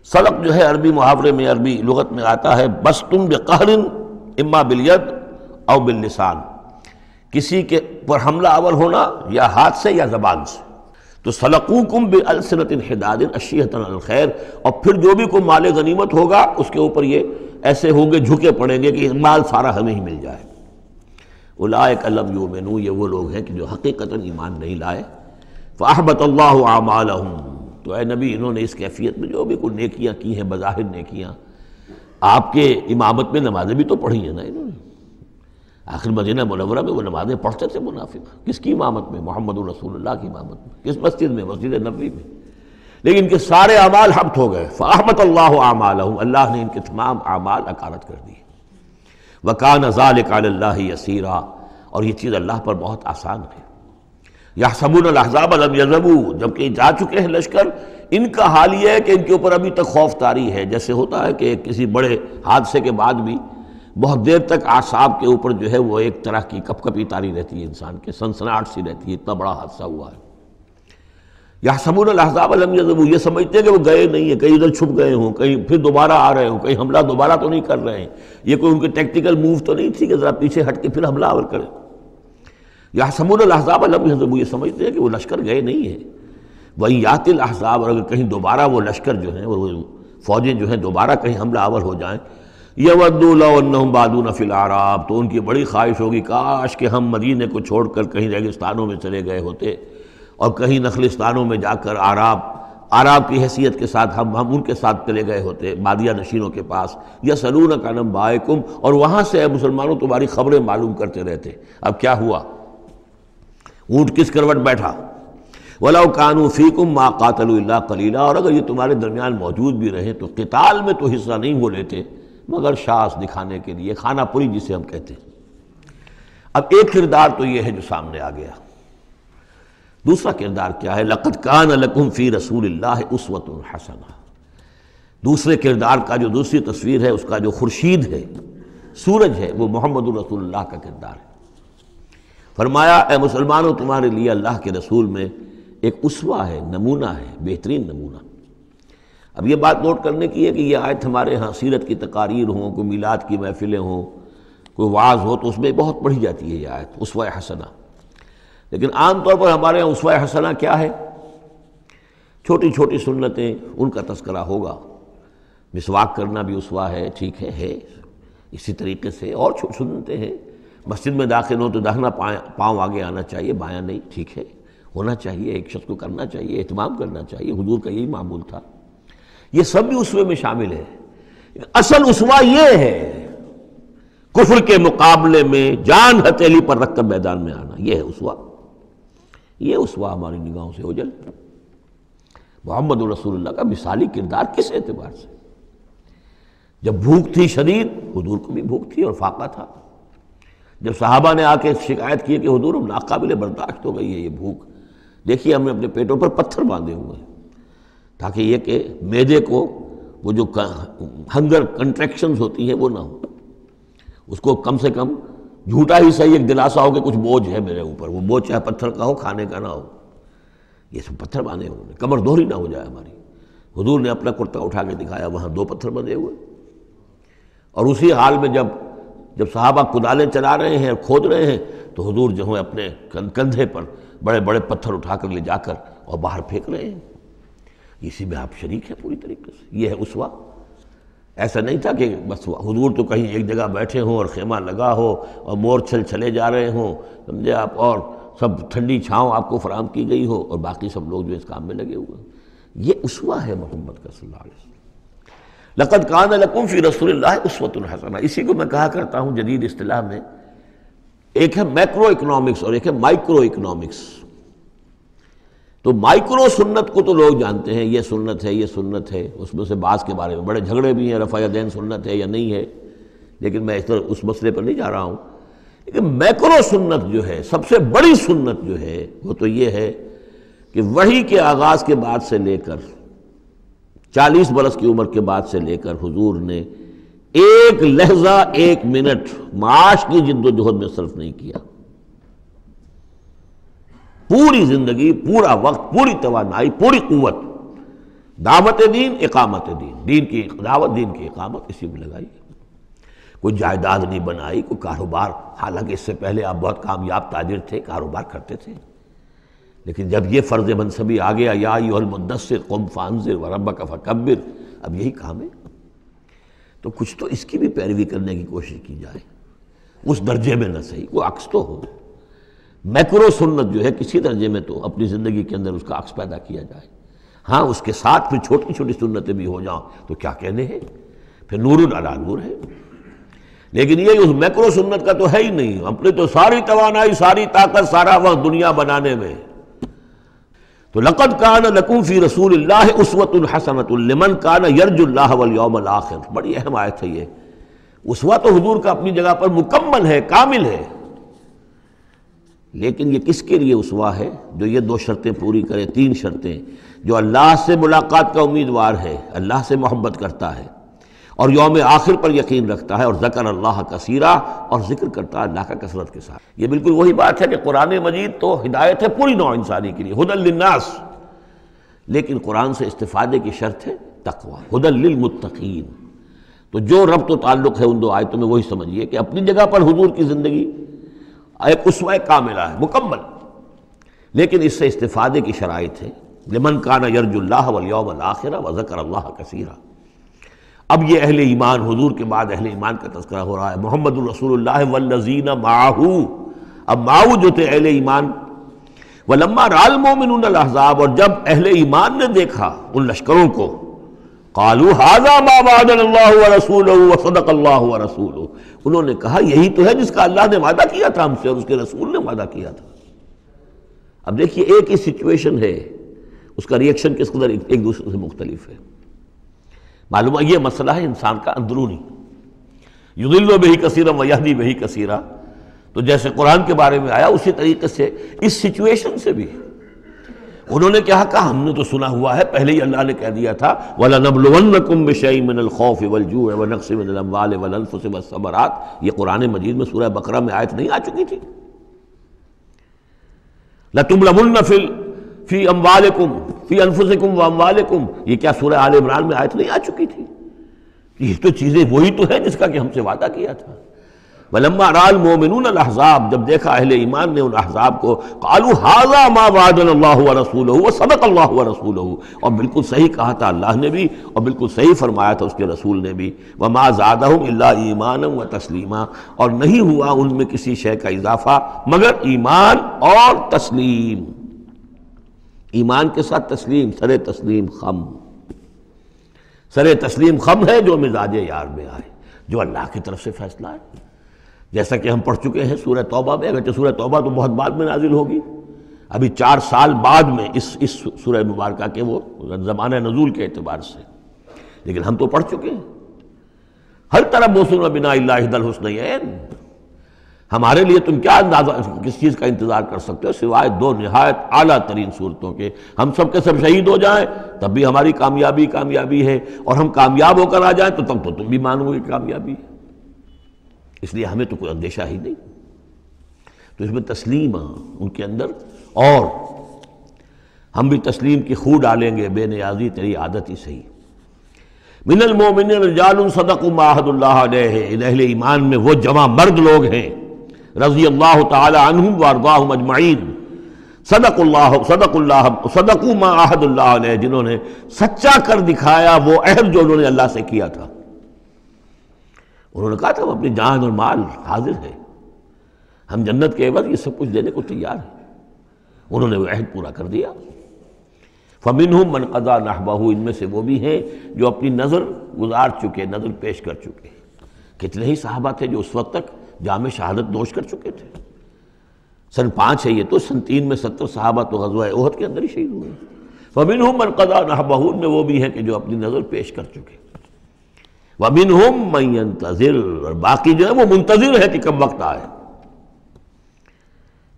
سلق جو ہے عربی محاورے میں، عربی لغت میں آتا ہے بس تم بقہر اما بالید او باللسان۔ کسی کے پر حملہ اول ہونا یا ہاتھ سے یا زبان سے۔ تو سلقوکم بالسنت حداد اشیحت الخیر اور پھر جو بھی کوئی مال غنیمت ہوگا، اس کے اوپر یہ ایسے ہوں گے، جھکے پڑیں گے کہ مال سارا ہمیں ہی مل جائے۔ اولائک لم یومنو یہ وہ لوگ ہیں کہ جو حقیقتا ایمان نہیں لائے۔ فاحبت اللہ اعمالہم تو اے نبی، انہوں نے اس کیفیت میں جو بھی کوئی نیکیاں کی ہیں، بظاہر نیکیاں، آپ کے امامت میں نمازیں بھی تو پڑھی ہیں نا انہوں نے۔ آخر مدینہ منورہ میں وہ نمازیں پڑھتے تھے منافق۔ کس کی امامت میں؟ محمد الرسول اللہ کی امامت میں۔ کس مسجد میں؟ مسجد نبوی میں۔ لیکن ان کے سارے اعمال حمت ہو گئے۔ فاحمت اللہ اعمالہ اللہ نے ان کے تمام اعمال اکارت کر دی وکان ذالک علی اللہ یسیرا۔ اور یہ چیز اللہ پر بہت آسان ہے۔ یا سبون الحضاب علم یزبو جبکہ جا چکے ہیں لشکر، ان کا حال یہ ہے کہ ان کے اوپر ابھی تک خوف تاری ہے۔ جیسے ہوتا ہے کہ کسی بڑے حادثے کے بعد بھی بہت دیر تک آساب کے اوپر جو ہے وہ ایک طرح کی کپ کپی تاری رہتی ہے انسان کے سنسناٹ سی رہتی ہے، اتنا بڑا حادثہ ہوا ہے۔ یا سمون الحضاب علم یہ سمجھتے ہیں کہ وہ گئے نہیں ہیں، کہیں ادھر چھپ گئے ہوں، کہیں پھر دوبارہ آ رہے ہوں، کہیں حملہ دوبارہ تو نہیں کر رہے ہیں۔ یہ کوئی ان کی ٹیکٹیکل موو تو نہیں تھی کہ ذرا پیچھے ہٹ کے پھر حملہ آور کریں۔ یا سمون الحضاب علم یہ سمجھتے ہیں کہ وہ لشکر گئے نہیں ہیں۔ وہی یات الحضاب اور اگر کہیں دوبارہ وہ لشکر جو ہیں، وہ فوجیں جو ہیں، دوبارہ کہیں حملہ آور ہو جائیں یود اللہ بادون فی العراب، تو ان کی بڑی خواہش ہوگی، کاش کہ ہم مدینہ کو چھوڑ کر کہیں ریگستانوں میں چلے گئے ہوتے اور کہیں نخلستانوں میں جا کر آراب آراب کی حیثیت کے ساتھ ہم ہم ان کے ساتھ چلے گئے ہوتے، بادیہ نشینوں کے پاس یا سلون کا نم بائکم، اور وہاں سے اے مسلمانوں تمہاری خبریں معلوم کرتے رہتے۔ اب کیا ہوا؟ اونٹ کس کروٹ بیٹھا؟ ولا کانو فیکم ما قاتل اللہ کلیلہ اور اگر یہ تمہارے درمیان موجود بھی رہے تو قتال میں تو حصہ نہیں ہو لیتے۔ مگر شاس دکھانے کے لیے، خانہ پوری جسے ہم کہتے ہیں۔ اب ایک کردار تو یہ ہے جو سامنے آ گیا۔ دوسرا کردار کیا ہے؟ لقت کان لکم فی رسول اللہ اسوت الحسنہ دوسرے کردار کا جو دوسری تصویر ہے، اس کا جو خورشید ہے، سورج ہے، وہ محمد الرسول اللہ کا کردار ہے۔ فرمایا، اے مسلمانوں، تمہارے لیے اللہ کے رسول میں ایک اسوا ہے، نمونہ ہے، بہترین نمونہ۔ اب یہ بات نوٹ کرنے کی ہے کہ یہ آیت ہمارے ہاں سیرت کی تقاریر ہوں، کوئی میلاد کی محفلیں ہوں، کوئی واز ہو، تو اس میں بہت پڑھی جاتی ہے یہ آیت اسوا حسنہ۔ لیکن عام طور پر ہمارے یہاں اسوا حسنہ کیا ہے؟ چھوٹی چھوٹی سنتیں، ان کا تذکرہ ہوگا۔ مسواک کرنا بھی اسوا ہے، ٹھیک ہے ہے۔ اسی طریقے سے اور سنتے ہیں۔ مسجد میں داخل ہوں تو دہنا پاؤں آگے آنا چاہیے، بایاں نہیں، ٹھیک ہے۔ ہونا چاہیے، ایک شخص کو کرنا چاہیے، اہتمام کرنا چاہیے۔ حضور کا یہی معمول تھا۔ یہ سب بھی اسوے میں شامل ہے اصل اسوا یہ ہے، کفر کے مقابلے میں جان ہتھیلی پر رکھ کر میدان میں آنا، یہ ہے اسوا۔ یہ اسوا ہماری نگاہوں سے ہو جل محمد الرسول اللہ کا مثالی کردار کس اعتبار سے؟ جب بھوک تھی شدید، حضور کو بھی بھوک تھی اور فاقہ تھا۔ جب صحابہ نے آ کے شکایت کی کہ حضور ناقابل برداشت ہو گئی ہے یہ بھوک۔ دیکھیے ہم نے اپنے پیٹوں پر پتھر باندھے ہوئے ہیں۔ تاکہ یہ کہ میدے کو وہ جو ہنگر کنٹریکشنز ہوتی ہیں وہ نہ ہو اس کو کم سے کم جھوٹا ہی صحیح ایک دلاسا ہو کہ کچھ بوجھ ہے میرے اوپر۔ وہ بوجھ چاہے پتھر کا ہو، کھانے کا نہ ہو۔ یہ سب پتھر باندھے ہوئے کمر دوہری نہ ہو جائے ہماری۔ حضور نے اپنا کرتا اٹھا کے دکھایا، وہاں دو پتھر بندھے ہوئے۔ اور اسی حال میں جب جب صحابہ کدالیں چلا رہے ہیں اور کھود رہے ہیں، تو حضور جو ہے اپنے کندھے پر بڑے بڑے پتھر اٹھا کر لے جا کر اور باہر پھینک رہے ہیں۔ اسی میں آپ شریک ہیں پوری طریقے سے۔ یہ ہے اسوا ایسا نہیں تھا کہ بس حضور تو کہیں ایک جگہ بیٹھے ہوں اور خیمہ لگا ہو اور مور چھل چلے جا رہے ہوں۔ سمجھے آپ؟ اور سب ٹھنڈی چھاؤں آپ کو فراہم کی گئی ہو اور باقی سب لوگ جو اس کام میں لگے ہوئے ہیں۔ یہ اسوا ہے محمد کا صلی اللہ علیہ وسلم۔ لقد کان لکم فی رسول اللہ اسوت الحسنہ اسی کو میں کہا کرتا ہوں جدید اصطلاح میں۔ ایک ہے میکرو اکنامکس اور ایک ہے مائکرو اکنامکس تو مائکرو سنت کو تو لوگ جانتے ہیں، یہ سنت ہے، یہ سنت ہے، اس میں سے بعض کے بارے میں بڑے جھگڑے بھی ہیں، رفع دین سنت ہے یا نہیں ہے، لیکن میں اس طرح اس مسئلے پر نہیں جا رہا ہوں۔ لیکن میکرو سنت جو ہے، سب سے بڑی سنت جو ہے، وہ تو یہ ہے کہ وہی کے آغاز کے بعد سے لے کر چالیس برس کی عمر کے بعد سے لے کر حضور نے ایک لہجہ، ایک منٹ معاش کی جد و جہد میں صرف نہیں کیا۔ پوری زندگی، پورا وقت، پوری توانائی، پوری قوت۔ دعوت دین، اقامت دین۔ دین کی، دعوت دین کی اقامت اسی میں لگائی۔ کوئی جائیداد نہیں بنائی، کوئی کاروبار۔ حالانکہ اس سے پہلے آپ بہت کامیاب تاجر تھے، کاروبار کرتے تھے۔ لیکن جب یہ فرض منصبی آ گیا، یا یو المدثر قم فانزر وربک کا فکبر، اب یہی کام ہے۔ تو کچھ تو اس کی بھی پیروی کرنے کی کوشش کی جائے۔ اس درجے میں نہ صحیح، وہ عکس تو ہو۔ میکرو سنت جو ہے، کسی درجے میں تو اپنی زندگی کے اندر اس کا عکس پیدا کیا جائے۔ ہاں اس کے ساتھ پھر چھوٹی چھوٹی سنتیں بھی ہو جاؤں۔ تو کیا کہنے ہیں؟ پھر نور العلا نور ہے۔ لیکن یہ اس میکرو سنت کا تو ہے ہی نہیں۔ اپنی تو ساری توانائی، ساری طاقت، سارا وقت دنیا بنانے میں۔ تو لقد کان لکم فی رسول اللہ اسوت الحسنت لمن کان یرج اللہ والیوم الاخر۔ بڑی اہم آیت ہے یہ۔ اسوا تو حضور کا اپنی جگہ پر مکمل ہے، کامل ہے۔ لیکن یہ کس کے لیے اسوا ہے جو یہ دو شرطیں پوری کرے، تین شرطیں؟ جو اللہ سے ملاقات کا امیدوار ہے، اللہ سے محبت کرتا ہے، اور یوم آخر پر یقین رکھتا ہے، اور ذکر اللہ کثیرہ اور ذکر کرتا ہے اللہ کا کثرت کے ساتھ۔ یہ بالکل وہی بات ہے کہ قرآن مجید تو ہدایت ہے پوری نوع انسانی کے لیے حد للناس۔ لیکن قرآن سے استفادے کی شرط ہے تقوی حد للمتقین۔ تو جو ربط و تعلق ہے ان دو آیتوں میں، وہی سمجھیے کہ اپنی جگہ پر حضور کی زندگی ایک اسوہ کاملہ ہے، مکمل۔ لیکن اس سے استفادے کی شرائط ہے لمن کانا یرج اللہ والیوم الاخرہ و ذکر اللہ کثیرہ اب یہ اہل ایمان، حضور کے بعد اہل ایمان کا تذکرہ ہو رہا ہے۔ محمد الرسول اللہ والذین معاہو۔ اب معاہو جو تھے اہل ایمان، ولما رال مومن الاحزاب اور جب اہل ایمان نے دیکھا ان لشکروں کو قالوا هذا ما وعدنا الله ورسوله وصدق الله انہوں نے کہا، یہی تو ہے جس کا اللہ نے وعدہ کیا تھا ہم سے اور اس کے رسول نے وعدہ کیا تھا۔ اب دیکھیے، ایک ہی سچویشن ہے۔ اس کا ریئیکشن کس قدر ایک دوسرے سے مختلف ہے۔ معلوم ہے، یہ مسئلہ ہے انسان کا اندرونی۔ یدل و بہی کثیرہ ویہدی بہی کثیرہ تو جیسے قرآن کے بارے میں آیا، اسی طریقے سے، اس سچویشن سے بھی۔ انہوں نے کیا کہا، ہم نے تو سنا ہوا ہے، پہلے ہی اللہ نے کہہ دیا تھا، وَلَنَبْلُوَنَّكُمْ بِشَيْءٍ مِّنَ الْخَوْفِ وَالْجُوعِ وَنَقْصٍ مِّنَ الْأَمْوَالِ وَالْأَنفُسِ وَالثَّمَرَاتِ۔ یہ قرآن مجید میں سورہ بقرہ میں آیت نہیں آ چکی تھی۔ لَتُبْلَمُنَّ فِي فی اموالکم فی انفسکم و اموالکم یہ کیا سورہ آل عمران میں آیت نہیں آ چکی تھی؟ یہ تو چیزیں وہی تو ہیں جس کا کہ ہم سے وعدہ کیا تھا۔ ولما رال مومنون الاحزاب جب دیکھا اہل ایمان نے ان احزاب کو، قالوا هذا ما وعدنا الله ورسوله وصدق الله ورسوله۔ اور بالکل صحیح کہا تھا اللہ نے بھی، اور بالکل صحیح فرمایا تھا اس کے رسول نے بھی۔ وما زادهم الا ایمانا وتسلیما۔ اور نہیں ہوا ان میں کسی شے کا اضافہ، مگر ایمان اور تسلیم۔ ایمان کے ساتھ تسلیم، سر تسلیم خم۔ سر تسلیم خم ہے جو مزاج یار میں آئے، جو اللہ کی طرف سے فیصلہ ہے۔ جیسا کہ ہم پڑھ چکے ہیں سورہ توبہ میں، اگرچہ سورہ توبہ تو بہت بعد میں نازل ہوگی۔ ابھی چار سال بعد میں اس اس سورہ مبارکہ کے وہ زمانہ نزول کے اعتبار سے۔ لیکن ہم تو پڑھ چکے ہیں۔ ہر طرح موسم بنا اللہ دل حسن ہمارے لیے تم کیا اندازہ، کس چیز کا انتظار کر سکتے ہو؟ سوائے دو نہایت اعلیٰ ترین صورتوں کے۔ ہم سب کے سب شہید ہو جائیں، تب بھی ہماری کامیابی کامیابی ہے۔ اور ہم کامیاب ہو کر آ جائیں تو تب تو تم بھی مانو گے کامیابی ہے۔ اس لیے ہمیں تو کوئی اندیشہ ہی نہیں۔ تو اس میں تسلیم ان کے اندر اور ہم بھی تسلیم کی خو ڈالیں گے، بے نیازی تیری عادت ہی صحیح۔ من المومن رجال صدق معاہد اللہ علیہ۔ اہل ایمان میں وہ جمع مرد لوگ ہیں۔ رضی اللہ تعالی عنہم وارضاہم اجمعین۔ صدق اللہ صدق اللہ صدق ما عہد اللہ علیہ۔ جنہوں نے سچا کر دکھایا، وہ عہد جو انہوں نے اللہ سے کیا تھا۔ انہوں نے کہا تھا وہ اپنی جان اور مال حاضر ہے۔ ہم جنت کے عوض یہ سب کچھ دینے کو تیار ہیں۔ انہوں نے وہ عہد پورا کر دیا۔ فمن من قضا نحبہ ان میں سے وہ بھی ہیں جو اپنی نظر گزار چکے، نظر پیش کر چکے۔ کتنے ہی صحابہ تھے جو اس وقت تک جامع شہادت نوش کر چکے تھے۔ سن پانچ ہے یہ تو، سن تین میں ستر صحابہ تو غزوہ عہد کے اندر ہی شہید ہوئے۔ فمن من قضا نحبہ ان میں وہ بھی ہیں کہ جو اپنی نظر پیش کر چکے۔ وَمِنْهُمْ مَنْ يَنْتَظِرْ اور باقی جو ہے وہ منتظر ہے کہ کب وقت آئے۔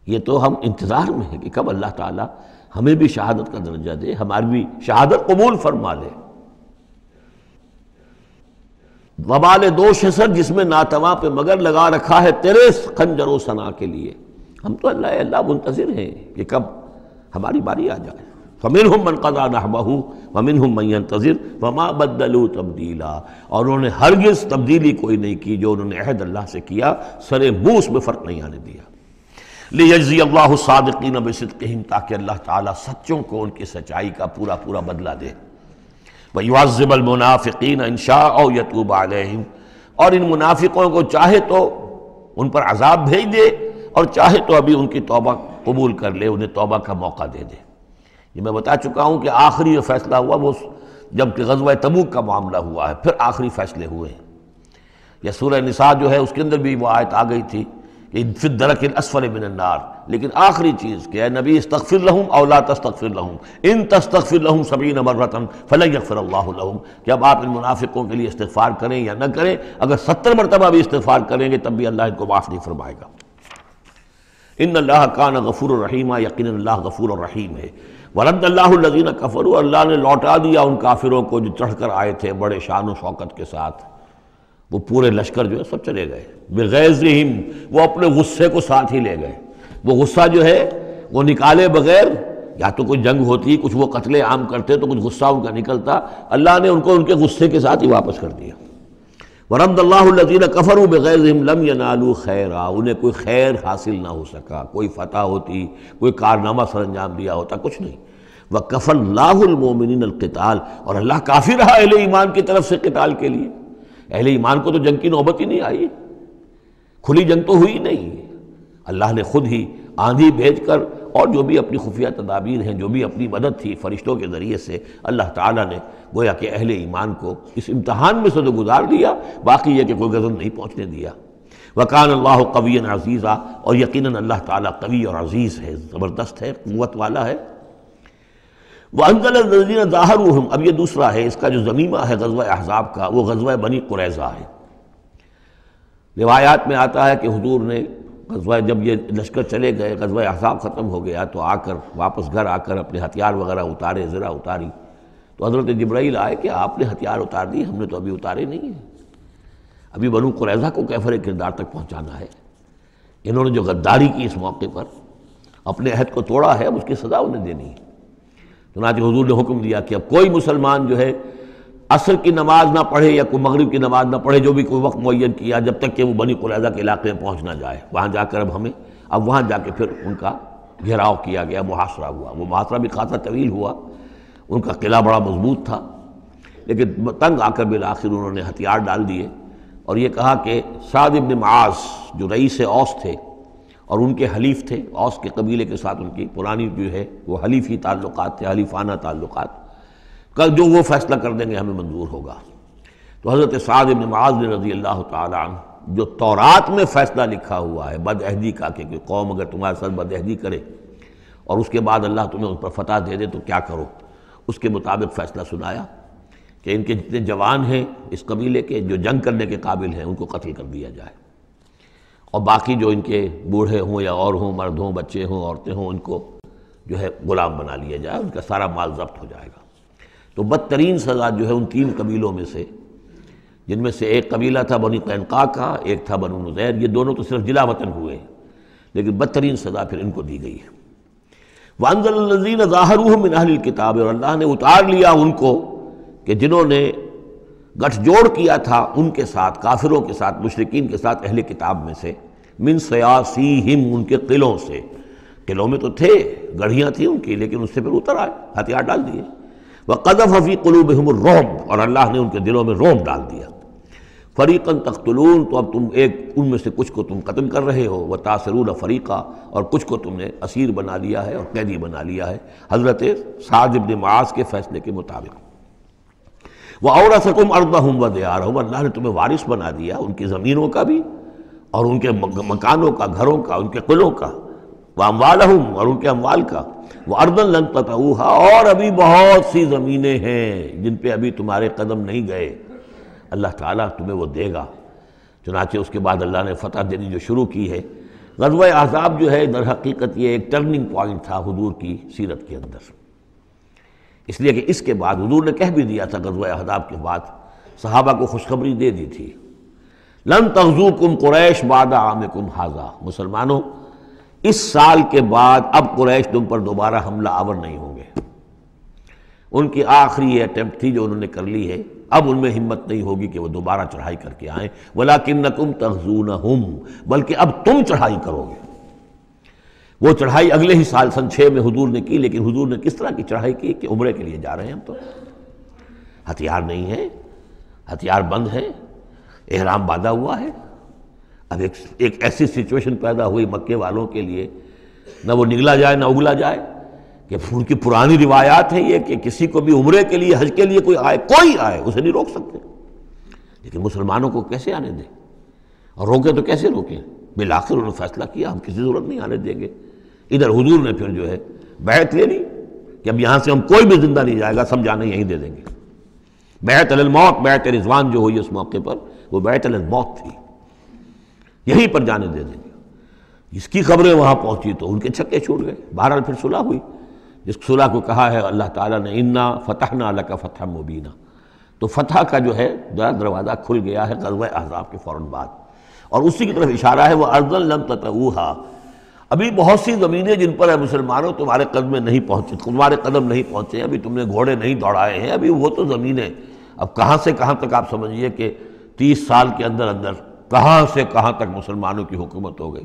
یہ تو ہم انتظار میں ہیں کہ کب اللہ تعالیٰ ہمیں بھی شہادت کا درجہ دے، ہماری بھی شہادت قبول فرما لے۔ وبال دوش ہے سر، جس میں ناتواں پہ مگر لگا رکھا ہے تیرے خنجر و سنا کے لیے۔ ہم تو اللہ اللہ منتظر ہیں کہ کب ہماری باری آ جائے۔ فمنہم من قضا نحبہ ومنہم من ينتظر وما بدلوا تبدیلا اور انہوں نے ہرگز تبدیلی کوئی نہیں کی جو انہوں نے عہد اللہ سے کیا، سر بوس میں فرق نہیں آنے دیا۔ لیجزی اللہ صادقین بصدقہم تاکہ اللہ تعالیٰ سچوں کو ان کی سچائی کا پورا پورا بدلہ دے۔ وَيُعَذِّبَ الْمُنَافِقِينَ إِن شَاءَ يَتُوبَ عَلَيْهِمْ اور ان منافقوں کو چاہے تو ان پر عذاب بھیج دے اور چاہے تو ابھی ان کی توبہ قبول کر لے، انہیں توبہ کا موقع دے دے۔ یہ میں بتا چکا ہوں کہ آخری جو فیصلہ ہوا وہ جبکہ غزوہ تبوک کا معاملہ ہوا ہے، پھر آخری فیصلے ہوئے ہیں۔ یا سورہ نساء جو ہے اس کے اندر بھی وہ آیت آ گئی تھی کہ فی الدرک الاسفل من النار۔ لیکن آخری چیز کہ اے نبی استغفر لہم او لا تستغفر لہم۔ ان تستغفر لہم سبعین مرتن فلن یغفر اللہ لہم۔ کہ اب آپ ان منافقوں کے لیے استغفار کریں یا نہ کریں، اگر ستر مرتبہ بھی استغفار کریں گے تب بھی اللہ ان کو معاف نہیں فرمائے گا۔ ان اللہ کان غفور الرحیمہ یقین اللہ غفور الرحیم ہے۔ ورد اللہ الذین کفروا، اللہ نے لوٹا دیا ان کافروں کو جو چڑھ کر آئے تھے بڑے شان و شوکت کے ساتھ۔ وہ پورے لشکر جو ہے سب چلے گئے۔ بغیر وہ اپنے غصے کو ساتھ ہی لے گئے۔ وہ غصہ جو ہے، وہ نکالے بغیر، یا تو کوئی جنگ ہوتی، کچھ وہ قتل عام کرتے تو کچھ غصہ ان کا نکلتا۔ اللہ نے ان کو ان کے غصے کے ساتھ ہی واپس کر دیا۔ ورد اللہ الزین کفر بغیر لم ینالو خیرا، انہیں کوئی خیر حاصل نہ ہو سکا، کوئی فتح ہوتی، کوئی کارنامہ سر انجام دیا ہوتا، کچھ نہیں۔ وہ کف اللہ المومنین القتال، اور اللہ کافی رہا اہل ایمان کی طرف سے قتال کے لیے۔ اہل ایمان کو تو جنگ کی نوبت ہی نہیں آئی، کھلی جنگ تو ہوئی نہیں۔ اللہ نے خود ہی آندھی بھیج کر اور جو بھی اپنی خفیہ تدابیر ہیں، جو بھی اپنی مدد تھی فرشتوں کے ذریعے سے اللہ تعالیٰ نے گویا کہ اہل ایمان کو اس امتحان میں سے تو گزار دیا، باقی یہ کہ کوئی غزل نہیں پہنچنے دیا۔ وکان اللہ قوی عزیزہ اور یقیناً اللہ تعالیٰ قوی اور عزیز ہے، زبردست ہے، قوت والا ہے۔ وہ انزل الزین ظاہر اب یہ دوسرا ہے، اس کا جو ضمیمہ ہے غزوہ احزاب کا، وہ غزوہ بنی قریضہ ہے۔ روایات میں آتا ہے کہ حضور نے غزوہ جب یہ لشکر چلے گئے، غزوہ احزاب ختم ہو گیا تو آ کر واپس گھر آ کر اپنے ہتھیار وغیرہ اتارے ذرا اتاری۔ تو حضرت جبرائیل آئے کہ آپ نے ہتھیار اتار دی، ہم نے تو ابھی اتارے نہیں ہیں۔ ابھی بنو قریضہ کو کیفر کردار تک پہنچانا ہے۔ انہوں نے جو غداری کی اس موقع پر، اپنے عہد کو توڑا ہے، اب اس کی سزا انہیں دینی ہے۔ چنانچہ حضور نے حکم دیا کہ اب کوئی مسلمان جو ہے عصر کی نماز نہ پڑھے یا کوئی مغرب کی نماز نہ پڑھے، جو بھی کوئی وقت معین کیا جب تک کہ وہ بنی قریضہ کے علاقے میں پہنچ نہ جائے۔ وہاں جا کر اب ہمیں، اب وہاں جا کے پھر ان کا گھیراؤ کیا گیا، محاصرہ ہوا۔ وہ محاصرہ بھی خاصا طویل ہوا۔ ان کا قلعہ بڑا مضبوط تھا۔ لیکن تنگ آ کر بالآخر انہوں نے ہتھیار ڈال دیے۔ اور یہ کہا کہ سعد ابن معاذ جو رئیس اوس تھے اور ان کے حلیف تھے، اوس کے قبیلے کے ساتھ ان کی پرانی جو ہے وہ حلیفی تعلقات تھے، حلیفانہ تعلقات۔ کل جو وہ فیصلہ کر دیں گے ہمیں منظور ہوگا۔ تو حضرت سعد ابن معاذ رضی اللہ تعالیٰ عنہ جو تورات میں فیصلہ لکھا ہوا ہے بد عہدی کا کہ قوم اگر تمہارے ساتھ بد عہدی کرے اور اس کے بعد اللہ تمہیں اس پر فتح دے دے تو کیا کرو؟ اس کے مطابق فیصلہ سنایا کہ ان کے جتنے جوان ہیں اس قبیلے کے جو جنگ کرنے کے قابل ہیں ان کو قتل کر دیا جائے۔ اور باقی جو ان کے بوڑھے ہوں یا اور ہوں، مرد ہوں، بچے ہوں، عورتیں ہوں، ان کو جو ہے غلام بنا لیا جائے ان کا سارا مال ضبط ہو جائے گا۔ تو بدترین سزا جو ہے ان تین قبیلوں میں سے، جن میں سے ایک قبیلہ تھا بنی قینقا کا، ایک تھا بنو نظیر یہ دونوں تو صرف جلا وطن ہوئے ہیں، لیکن بدترین سزا پھر ان کو دی گئی ہے۔ وانزل الزین ظاہر من اہل کتاب اور اللہ نے اتار لیا ان کو کہ جنہوں نے گٹھ جوڑ کیا تھا ان کے ساتھ، کافروں کے ساتھ مشرقین کے ساتھ اہل کتاب میں سے، من سیاسی ہم ان کے قلعوں سے۔ قلعوں میں تو تھے، گڑھیاں تھیں ان کی، لیکن اس سے پھر اتر آئے، ہتھیار ڈال دیے۔ وہ قدف حفیع قلوب الروم اور اللہ نے ان کے دلوں میں روم ڈال دیا۔ فریقاً تختلون تو اب تم ایک، ان میں سے کچھ کو تم قتل کر رہے ہو۔ وہ تاثرون فریقہ اور کچھ کو تم نے اسیر بنا لیا ہے اور قیدی بنا لیا ہے۔ حضرت سعد ابن معاذ کے فیصلے کے مطابق۔ وہ اور سکم اردہ ہوں و دیار ہوں اللہ نے تمہیں وارث بنا دیا، ان کی زمینوں کا بھی، اور ان کے مکانوں کا، گھروں کا، ان کے قلعوں کا۔ وہ اموال ہوں اور ان کے اموال کا۔ وہ اردن لن پتہ اور ابھی بہت سی زمینیں ہیں جن پہ ابھی تمہارے قدم نہیں گئے۔ اللہ تعالیٰ تمہیں وہ دے گا۔ چنانچہ اس کے بعد اللہ نے فتح دینی جو شروع کی ہے، غزوہ اعذاب جو ہے، در حقیقت یہ ایک ٹرننگ پوائنٹ تھا حضور کی سیرت کے اندر۔ اس لیے کہ اس کے بعد حضور نے کہہ بھی دیا تھا غزوہ احداب کے بعد، صحابہ کو خوشخبری دے دی تھی۔ لن تغزو کم قریش بادہ عام کم حاضہ مسلمانوں اس سال کے بعد اب قریش تم پر دوبارہ حملہ آور نہیں ہوں گے۔ ان کی آخری یہ اٹیمپٹ تھی جو انہوں نے کر لی ہے۔ اب ان میں ہمت نہیں ہوگی کہ وہ دوبارہ چڑھائی کر کے آئیں۔ ولاکنکم تغزونہم بلکہ اب تم چڑھائی کرو گے۔ وہ چڑھائی اگلے ہی سال سن چھ میں حضور نے کی، لیکن حضور نے کس طرح کی چڑھائی کی کہ عمرے کے لیے جا رہے ہیں ہم تو؟ ہتھیار نہیں ہے، ہتھیار بند ہے، احرام باندھا ہوا ہے۔ اب ایک ایک ایسی سچویشن پیدا ہوئی مکے والوں کے لیے، نہ وہ نگلا جائے نہ اگلا جائے، کہ ان کی پرانی روایات ہیں یہ کہ کسی کو بھی عمرے کے لیے، حج کے لیے کوئی آئے کوئی آئے، اسے نہیں روک سکتے۔ لیکن مسلمانوں کو کیسے آنے دیں؟ اور روکے تو کیسے روکیں بالآخر انہوں نے فیصلہ کیا، ہم کسی ضرورت نہیں آنے دیں گے۔ ادھر حضور نے پھر جو ہے بیعت لے لی کہ اب یہاں سے ہم کوئی بھی زندہ نہیں جائے گا، سب جانے یہیں دے دیں گے۔ بیعت الموت، بیعت رضوان جو ہوئی اس موقع پر، وہ بیعت الموت تھی۔ یہیں پر جانے دے دیں گے۔ اس کی خبریں وہاں پہنچی تو ان کے چھکے چھوٹ گئے۔ بہرحال پھر صلح ہوئی۔ جس صلح کو کہا ہے اللہ تعالیٰ نے، انا فتح نہ کا فتح مبینہ تو فتح کا جو ہے دروازہ کھل گیا ہے غزوہ احزاب کے فوراً بعد۔ اور اسی کی طرف اشارہ ہے وہ ارض لم تتوہا ابھی بہت سی زمینیں جن پر ہے مسلمانوں تمہارے قدم نہیں پہنچے، تمہارے قدم نہیں پہنچے ابھی تم نے گھوڑے نہیں دوڑائے ہیں، ابھی وہ تو زمینیں۔ اب کہاں سے کہاں تک آپ سمجھیے کہ تیس سال کے اندر اندر کہاں سے کہاں تک مسلمانوں کی حکومت ہو گئی؟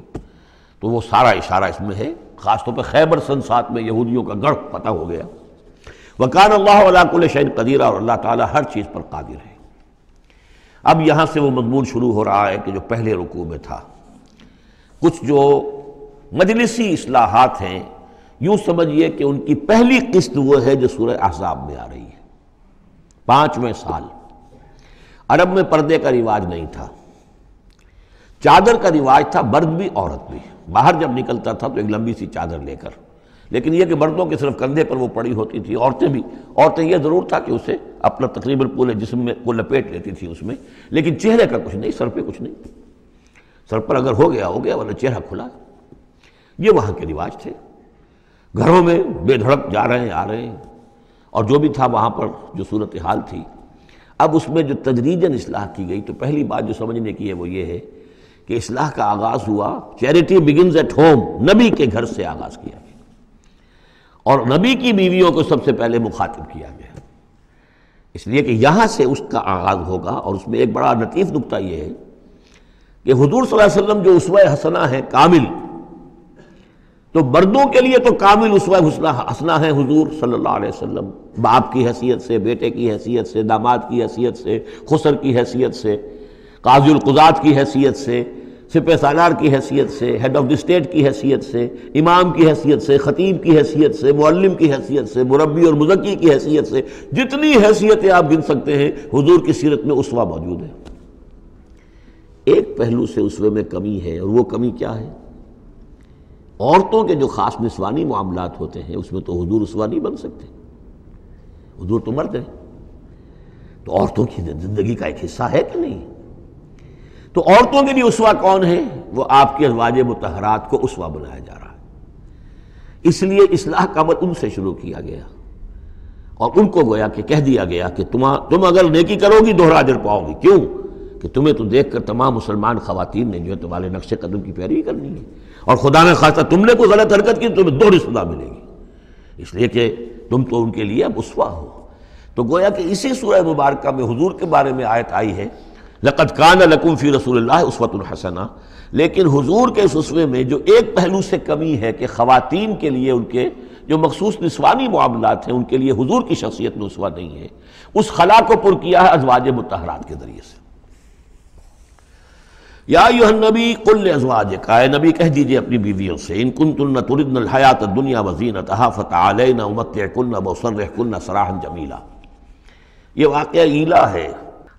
تو وہ سارا اشارہ اس میں ہے، خاص طور پہ خیبر سن سات میں یہودیوں کا گڑھ پتہ ہو گیا۔ وکان اللہ علیہ کل شعین قدیرہ اور اللہ تعالیٰ ہر چیز پر قادر ہے۔ اب یہاں سے وہ مضمون شروع ہو رہا ہے کہ جو پہلے رکوع میں تھا۔ کچھ جو مجلسی اصلاحات ہیں، یوں سمجھیے کہ ان کی پہلی قسط وہ ہے جو سورہ احزاب میں آ رہی ہے۔ پانچویں سال۔ عرب میں پردے کا رواج نہیں تھا۔ چادر کا رواج تھا مرد بھی عورت بھی۔ باہر جب نکلتا تھا تو ایک لمبی سی چادر لے کر۔ لیکن یہ کہ مردوں کے صرف کندھے پر وہ پڑی ہوتی تھی، عورتیں بھی۔ عورتیں یہ ضرور تھا کہ اسے اپنا تقریباً پورے جسم میں وہ لپیٹ لیتی تھی اس میں۔ لیکن چہرے کا کچھ نہیں، سر پہ کچھ نہیں۔ سر پر اگر ہو گیا ہو گیا، ورنہ چہرہ کھلا۔ یہ وہاں کے رواج تھے۔ گھروں میں بے دھڑک جا رہے ہیں، آ رہے ہیں۔ اور جو بھی تھا وہاں پر جو صورت حال تھی۔ اب اس میں جو تدریجن اصلاح کی گئی تو پہلی بات جو سمجھنے کی ہے وہ یہ ہے کہ اصلاح کا آغاز ہوا چیریٹی بگنز ایٹ ہوم نبی کے گھر سے آغاز کیا گیا۔ اور نبی کی بیویوں کو سب سے پہلے مخاطب کیا گیا۔ اس لیے کہ یہاں سے اس کا آغاز ہوگا اور اس میں ایک بڑا لطیف نقطہ یہ ہے کہ حضور صلی اللہ علیہ وسلم جو اسوہ حسنہ ہے کامل۔ تو مردوں کے لیے تو کامل اسوہ حسنہ ہے حضور صلی اللہ علیہ وسلم۔ باپ کی حیثیت سے، بیٹے کی حیثیت سے، داماد کی حیثیت سے، خسر کی حیثیت سے۔ قاضی القضات کی حیثیت سے، سپہ سالار کی حیثیت سے ہیڈ آف دی اسٹیٹ کی حیثیت سے، امام کی حیثیت سے، خطیب کی حیثیت سے، معلم کی حیثیت سے، مربی اور مزکی کی حیثیت سے، جتنی حیثیتیں آپ گن سکتے ہیں، حضور کی سیرت میں اسوا موجود ہے ایک پہلو سے اسوے میں کمی ہے، اور وہ کمی کیا ہے؟ عورتوں کے جو خاص نسوانی معاملات ہوتے ہیں، اس میں تو حضور اسوا نہیں بن سکتے حضور تو مرد ہیں۔ تو عورتوں کی زندگی کا ایک حصہ ہے کہ نہیں؟ تو عورتوں کے لیے اسوا کون ہے؟ وہ آپ کے ازواج متحرات کو اسوا بنایا جا رہا ہے۔ اس لیے اصلاح کا عمل ان سے شروع کیا گیا۔ اور ان کو گویا کہ کہہ دیا گیا کہ تم تم اگر نیکی کرو گی دوہرا اجر پاؤ گی۔ کیوں؟ کہ تمہیں تو دیکھ کر تمام مسلمان خواتین نے جو ہے تمہارے نقش قدم کی پیروی کرنی ہے۔ اور خدا نے خاصا تم نے کوئی غلط حرکت کی تمہیں دوہری سزا ملے گی۔ اس لیے کہ تم تو ان کے لیے اب اسوا ہو۔ تو گویا کہ اسی سورہ مبارکہ میں حضور کے بارے میں آیت آئی ہے۔ لقد کان لکم فی رسول اللہ عصوت الحسنہ۔ لیکن حضور کے اس اسوے میں جو ایک پہلو سے کمی ہے کہ خواتین کے لیے ان کے جو مخصوص نسوانی معاملات ہیں، ان کے لیے حضور کی شخصیت میں اسوا نہیں ہے۔ اس خلا کو پر کیا ہے ازواج متحرات کے ذریعے سے۔ یا نبی کل ازواج کا اے نبی، کہہ دیجیے اپنی بیویوں سے، ان کن تن تردن الحیات دنیا وزینتہا فتعالین امتعکن وصرحکن سراحا جمیلا۔ یہ واقعہ ایلہ ہے۔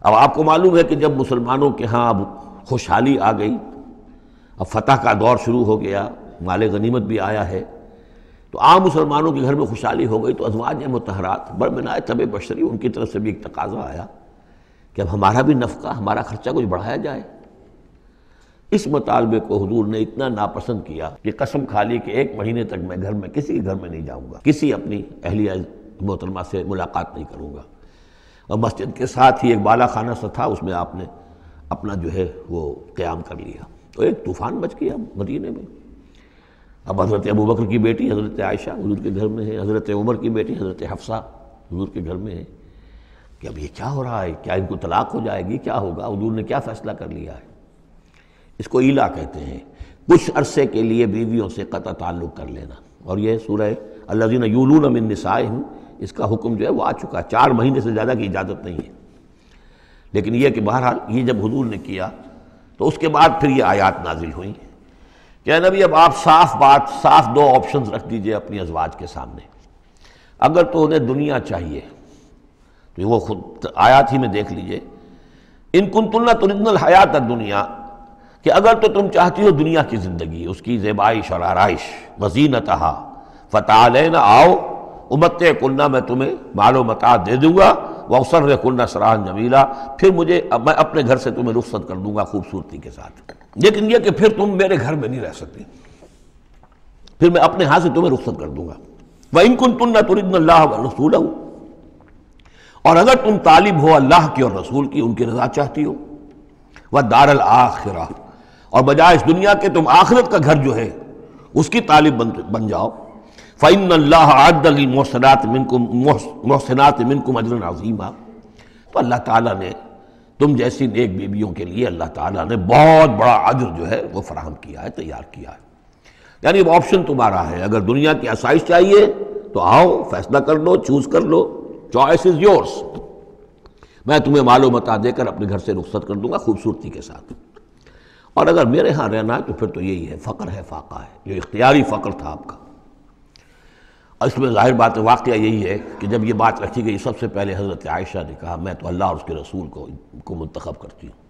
اب آپ کو معلوم ہے کہ جب مسلمانوں کے ہاں اب خوشحالی آ گئی، اب فتح کا دور شروع ہو گیا، مال غنیمت بھی آیا ہے، تو عام مسلمانوں کے گھر میں خوشحالی ہو گئی، تو ازواج متحرات برمنائے طب بشری، ان کی طرف سے بھی ایک تقاضا آیا کہ اب ہمارا بھی نفقہ، ہمارا خرچہ کچھ بڑھایا جائے۔ اس مطالبے کو حضور نے اتنا ناپسند کیا کہ قسم کھا لی کہ ایک مہینے تک میں گھر میں، کسی گھر میں نہیں جاؤں گا، کسی اپنی اہلیہ محترمہ سے ملاقات نہیں کروں گا۔ اور مسجد کے ساتھ ہی ایک بالا خانہ سا تھا، اس میں آپ نے اپنا جو ہے وہ قیام کر لیا۔ تو ایک طوفان بچ گیا مدینے میں۔ اب حضرت ابو بکر کی بیٹی حضرت عائشہ حضور کے گھر میں ہے، حضرت عمر کی بیٹی حضرت حفصہ حضور کے گھر میں ہے۔ کہ اب یہ کیا ہو رہا ہے؟ کیا ان کو طلاق ہو جائے گی؟ کیا ہوگا؟ حضور نے کیا فیصلہ کر لیا ہے؟ اس کو ایلا کہتے ہیں۔ کچھ عرصے کے لیے بیویوں سے قطع تعلق کر لینا۔ اور یہ سورہ اللہ دین یولون من نسائے ہوں اس کا حکم جو ہے وہ آ چکا چار مہینے سے زیادہ کی اجازت نہیں ہے۔ لیکن یہ کہ بہرحال یہ جب حضور نے کیا تو اس کے بعد پھر یہ آیات نازل ہوئیں۔ کہ نبی، اب آپ صاف بات، صاف دو آپشنز رکھ دیجیے اپنی ازواج کے سامنے۔ اگر تو انہیں دنیا چاہیے، تو وہ خود آیات ہی میں دیکھ لیجیے۔ ان کن تلنا تردن الحیات دنیا کہ اگر تو تم چاہتی ہو دنیا کی زندگی، اس کی زیبائش اور آرائش، وزینتہا فتح آؤ۔ امت کنہ میں تمہیں مال و متا دے دوں گا وہ اوسر سراہن جمیلا پھر مجھے میں اپنے گھر سے تمہیں رخصت کر دوں گا خوبصورتی کے ساتھ۔ لیکن یہ کہ پھر تم میرے گھر میں نہیں رہ سکتی پھر میں اپنے ہاتھ سے تمہیں رخصت کر دوں گا۔ وہ ان کن تن تردن اللہ رسول اور اگر تم طالب ہو اللہ کی اور رسول کی، ان کی رضا چاہتی ہو۔ وہ دار الآخرہ اور بجائے اس دنیا کے تم آخرت کا گھر جو ہے، اس کی طالب بن جاؤ۔ فعن اللہ عدل محسنات منکم محسنات منکم اجر عظیمہ تو اللہ تعالیٰ نے تم جیسی نیک بیویوں کے لیے اللہ تعالیٰ نے بہت بڑا عجر جو ہے وہ فراہم کیا ہے، تیار کیا ہے۔ یعنی وہ آپشن تمہارا ہے، اگر دنیا کی آسائش چاہیے تو آؤ، فیصلہ کر لو چوز کر لو چوائس از یورس میں تمہیں مال و متا دے کر اپنے گھر سے رخصت کر دوں گا خوبصورتی کے ساتھ۔ اور اگر میرے ہاں رہنا ہے تو پھر تو یہی ہے، فقر ہے، فاقہ ہے جو اختیاری فقر تھا آپ کا۔ اس میں ظاہر بات واقعہ یہی ہے کہ جب یہ بات رکھی گئی، سب سے پہلے حضرت عائشہ نے کہا، میں تو اللہ اور اس کے رسول کو کو منتخب کرتی ہوں۔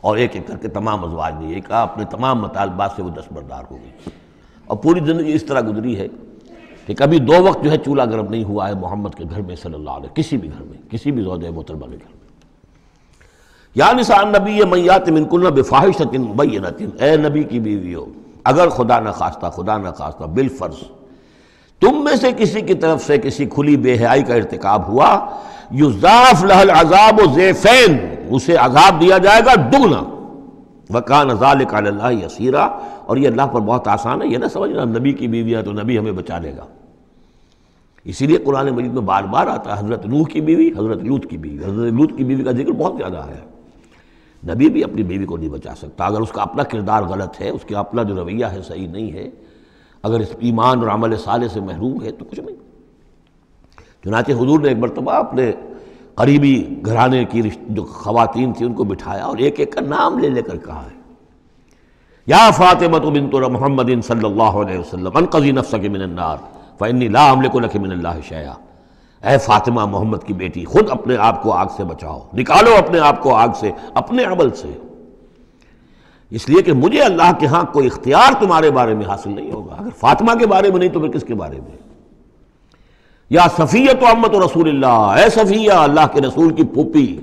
اور ایک ایک کر کے تمام ازواج نے یہ کہا، اپنے تمام مطالبات سے وہ دستبردار ہو گئی۔ اور پوری زندگی اس طرح گزری ہے کہ کبھی دو وقت جو ہے چولہا گرم نہیں ہوا ہے محمد کے گھر میں صلی اللہ علیہ، کسی بھی گھر میں، کسی بھی زوجہ محترمہ کے گھر میں۔ یا نسان نبی میات من کل مبینت اے نبی کی بیوی ہو اگر خدا نہ خواستہ، خدا نہ خواستہ بالفرض تم میں سے کسی کی طرف سے کسی کھلی بے حیائی کا ارتکاب ہوا؟ یضاف لہل عذاب و زیفین اسے عذاب دیا جائے گا دگنا وکان ذالک علی اللہ یسیرا، اور یہ اللہ پر بہت آسان ہے، یہ نہ سمجھنا نبی کی بیوی ہے تو نبی ہمیں بچا لے گا۔ اسی لیے قرآن مجید میں بار بار آتا ہے، حضرت نوح کی بیوی، حضرت لوت کی بیوی۔ حضرت لوت کی بیوی کا ذکر بہت زیادہ ہے۔ نبی بھی اپنی بیوی کو نہیں بچا سکتا، اگر اس کا اپنا کردار غلط ہے، اس کا اپنا جو رویہ ہے صحیح نہیں ہے اگر اس ایمان اور عمل صالح سے محروم ہے تو کچھ نہیں۔ چنانچہ حضور نے ایک مرتبہ اپنے قریبی گھرانے کی جو خواتین تھیں، ان کو بٹھایا اور ایک ایک کا نام لے لے کر کہا ہے۔ یا فاطمہ بنت محمد صلی اللہ علیہ وسلم انقذی نفس کے من النار، فانی لا عملک لک من اللہ شیعہ اے فاطمہ، محمد کی بیٹی، خود اپنے آپ کو آگ سے بچاؤ، نکالو اپنے آپ کو آگ سے، اپنے عمل سے۔ اس لیے کہ مجھے اللہ کے ہاں کوئی اختیار تمہارے بارے میں حاصل نہیں ہوگا۔ اگر فاطمہ کے بارے میں نہیں تو پھر کس کے بارے میں؟ یا صفیہ تو امت و رسول اللہ، اے صفیہ، اللہ کے رسول کی پھوپھی،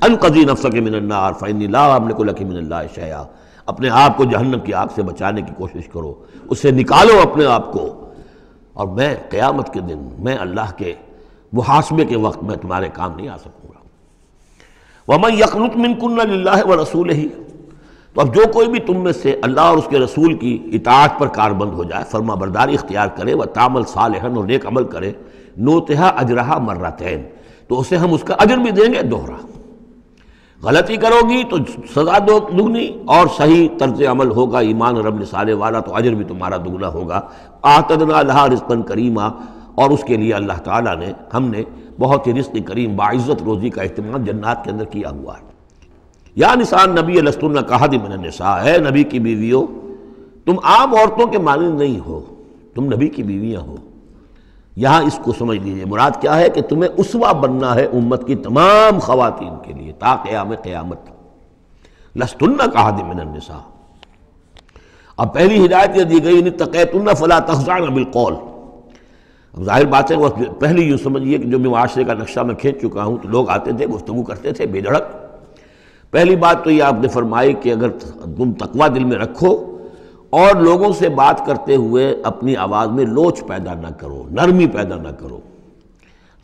انقضی نفس کے من النار فإنی لا املک لک من اللہ شیعہ اپنے آپ کو جہنم کی آگ سے بچانے کی کوشش کرو، اسے نکالو اپنے آپ کو۔ اور میں قیامت کے دن، میں اللہ کے محاسبے کے وقت میں تمہارے کام نہیں آ سکوں گا۔ وَمَنْ يَقْنُتْ مِنْ كُنَّ لِلَّهِ وَرَسُولِهِ تو اب جو کوئی بھی تم میں سے اللہ اور اس کے رسول کی اطاعت پر کاربند ہو جائے فرما برداری اختیار کرے، وہ تامل صالحن اور نیک عمل کرے، نوتہا اجرہا مرتین، تو اسے ہم اس کا اجر بھی دیں گے دوہرا۔ غلطی کرو گی تو سزا دو دگنی، اور صحیح طرز عمل ہوگا، ایمان رب نثارے والا، تو اجر بھی تمہارا دگنا ہوگا۔ آتدنا لہا رزقن کریمہ اور اس کے لیے اللہ تعالیٰ نے، ہم نے بہت ہی رزق کریم، باعزت روزی کا اہتمام جنات کے اندر کیا ہوا ہے۔ یا نسان نبی لستن کہا دی من النساء ہے نبی کی بیویوں، تم عام عورتوں کے مانند نہیں ہو، تم نبی کی بیویاں ہو۔ یہاں اس کو سمجھ لیجیے مراد کیا ہے کہ تمہیں اسوا بننا ہے امت کی تمام خواتین کے لیے تا قیام قیامت۔ لستن کہا دی من النساء۔ اب پہلی ہدایت یہ دی گئی تقیتن فلا تخزعن بالقول۔ اب ظاہر بات ہے، وہ پہلی یوں سمجھیے کہ جو میں معاشرے کا نقشہ میں کھینچ چکا ہوں، تو لوگ آتے تھے، گفتگو کرتے تھے، بے دھڑک۔ پہلی بات تو یہ آپ نے فرمائی کہ اگر تم تقوی دل میں رکھو اور لوگوں سے بات کرتے ہوئے اپنی آواز میں لوچ پیدا نہ کرو، نرمی پیدا نہ کرو۔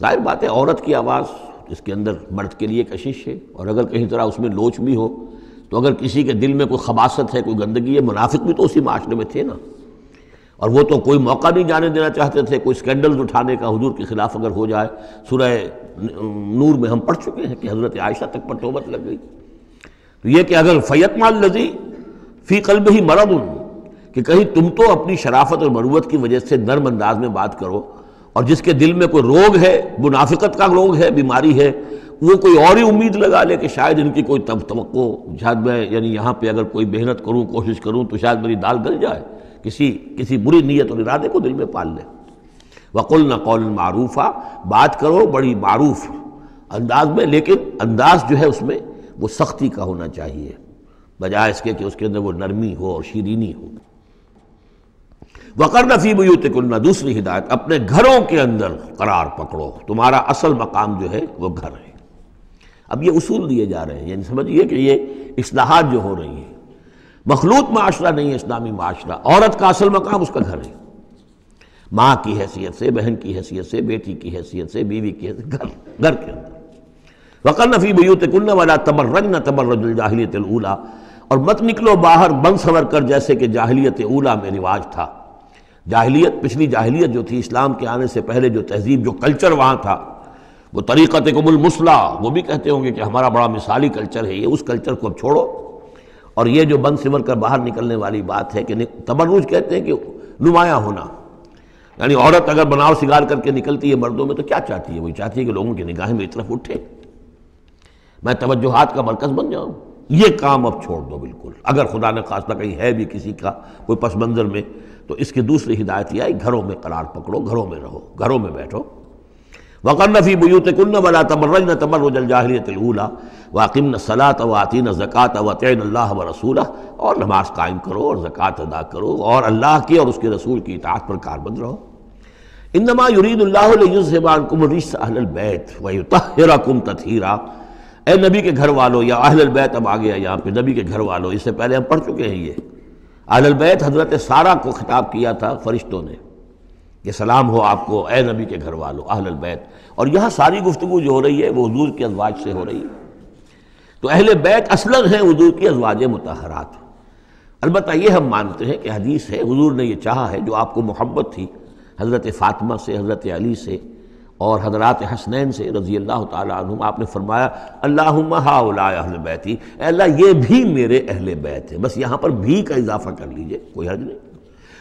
ظاہر بات ہے، عورت کی آواز اس کے اندر مرد کے لیے کشش ہے، اور اگر کہیں طرح اس میں لوچ بھی ہو، تو اگر کسی کے دل میں کوئی خباصت ہے، کوئی گندگی ہے، منافق بھی تو اسی معاشرے میں تھے نا۔ اور وہ تو کوئی موقع نہیں جانے دینا چاہتے تھے، کوئی سکینڈلز اٹھانے کا حضور کے خلاف اگر ہو جائے۔ سورہ نور میں ہم پڑھ چکے ہیں کہ حضرت عائشہ تک پر توبت لگ گئی۔ تو یہ کہ اگر فیت مال لذی فی قلب ہی مرد کہ کہیں تم تو اپنی شرافت اور مروت کی وجہ سے نرم انداز میں بات کرو اور جس کے دل میں کوئی روگ ہے، منافقت کا روگ ہے، بیماری ہے، وہ کوئی اور ہی امید لگا لے کہ شاید ان کی کوئی توقع، شاید میں یعنی یہاں پہ اگر کوئی محنت کروں، کوشش کروں، تو شاید میری دال گل جائے۔ کسی کسی بری نیت اور ارادے کو دل میں پال لے۔ وقل نہ قول معروفہ بات کرو، بڑی معروف انداز میں، لیکن انداز جو ہے اس میں وہ سختی کا ہونا چاہیے۔ بجائے اس کے کہ اس کے اندر وہ نرمی ہو اور شیرینی ہو۔ وقر نفی بیوت کنہ دوسری ہدایت، اپنے گھروں کے اندر قرار پکڑو۔ تمہارا اصل مقام جو ہے وہ گھر ہے۔ اب یہ اصول دیے جا رہے ہیں یعنی سمجھیے کہ یہ اصلاحات جو ہو رہی ہیں۔ مخلوط معاشرہ نہیں ہے اسلامی معاشرہ۔ عورت کا اصل مقام اس کا گھر ہے۔ ماں کی حیثیت سے، بہن کی حیثیت سے، بیٹی کی حیثیت سے، بیوی کی حیثیت گھر گھر کے اندر۔ وقن نفی بیوت کنہ والا تبرن نہ تبرج الجاہلیت الاولا اور مت نکلو باہر بن سور کر جیسے کہ جاہلیت اولا میں رواج تھا۔ جاہلیت، پچھلی جاہلیت جو تھی اسلام کے آنے سے پہلے جو تہذیب، جو کلچر وہاں تھا، وہ طریقت قبل المسلح، وہ بھی کہتے ہوں گے کہ ہمارا بڑا مثالی کلچر ہے، یہ اس کلچر کو اب چھوڑو۔ اور یہ جو بند سور کر باہر نکلنے والی بات ہے کہ تبرج کہتے ہیں کہ نمایاں ہونا۔ یعنی عورت اگر بناؤ سگار کر کے نکلتی ہے مردوں میں تو کیا چاہتی ہے؟ وہی چاہتی ہے کہ لوگوں کی نگاہیں میری طرف اٹھے میں توجہات کا مرکز بن جاؤں۔ یہ کام اب چھوڑ دو بالکل۔ اگر خدا نے خاصہ کہیں ہے بھی کسی کا کوئی پس منظر میں، تو اس کی دوسری ہدایت یہ آئی، گھروں میں قرار پکڑو، گھروں میں رہو، گھروں میں بیٹھو۔ وقن فی بیوت کن ولا تبرجن تبرج الجاہلیت الاولا واقمن الصلاۃ واتین الزکات وطعن اللہ و رسولہ اور نماز قائم کرو اور زکوٰۃ ادا کرو، اور اللہ کی اور اس کے رسول کی اطاعت پر کاربند رہو۔ انما یرید اللہ لیذهب عنکم الرجس اہل البیت ویطہرکم تطہیرا اے نبی کے گھر والوں یا اہل البیت اب آ گیا یہاں پہ، نبی کے گھر والوں اس سے پہلے ہم پڑھ چکے ہیں یہ۔ اہل البیت حضرت سارہ کو خطاب کیا تھا فرشتوں نے کہ سلام ہو آپ کو، اے نبی کے گھر والوں اہل البیت۔ اور یہاں ساری گفتگو جو ہو رہی ہے وہ حضور کے ازواج سے ہو رہی ہے۔ تو اہل بیت اصلاً ہیں، حضور کی ازواج متحرات البتہ یہ ہم مانتے ہیں کہ حدیث ہے، حضور نے یہ چاہا ہے جو آپ کو محبت تھی، حضرت فاطمہ سے، حضرت علی سے اور حضرات حسنین سے رضی اللہ تعالیٰ عنہم آپ نے فرمایا، اللہم ہا اہل بیتی، اے اللہ یہ بھی میرے اہل بیت ہے بس یہاں پر بھی کا اضافہ کر لیجیے، کوئی حرج نہیں۔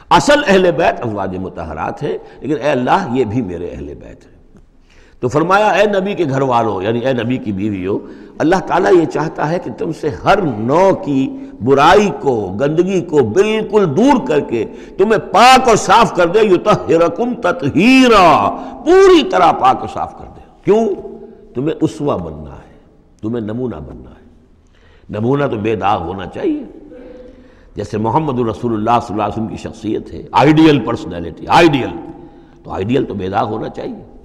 اصل اہل بیت ازواج متحرات ہیں، لیکن اے اللہ یہ بھی میرے اہل بیت ہے تو فرمایا، اے نبی کے گھر والوں یعنی اے نبی کی بیویوں اللہ تعالیٰ یہ چاہتا ہے کہ تم سے ہر نو کی برائی کو، گندگی کو بالکل دور کر کے تمہیں پاک اور صاف کر دے یتحرکم تطہیرا۔ پوری طرح پاک اور صاف کر دے۔ کیوں؟ تمہیں اسوہ بننا ہے، تمہیں نمونہ بننا ہے۔ نمونہ تو بے داغ ہونا چاہیے۔ جیسے محمد الرسول اللہ صلی اللہ علیہ وسلم کی شخصیت ہے، آئیڈیل پرسنالٹی، آئیڈیل۔ تو آئیڈیل تو بے داغ ہونا چاہیے۔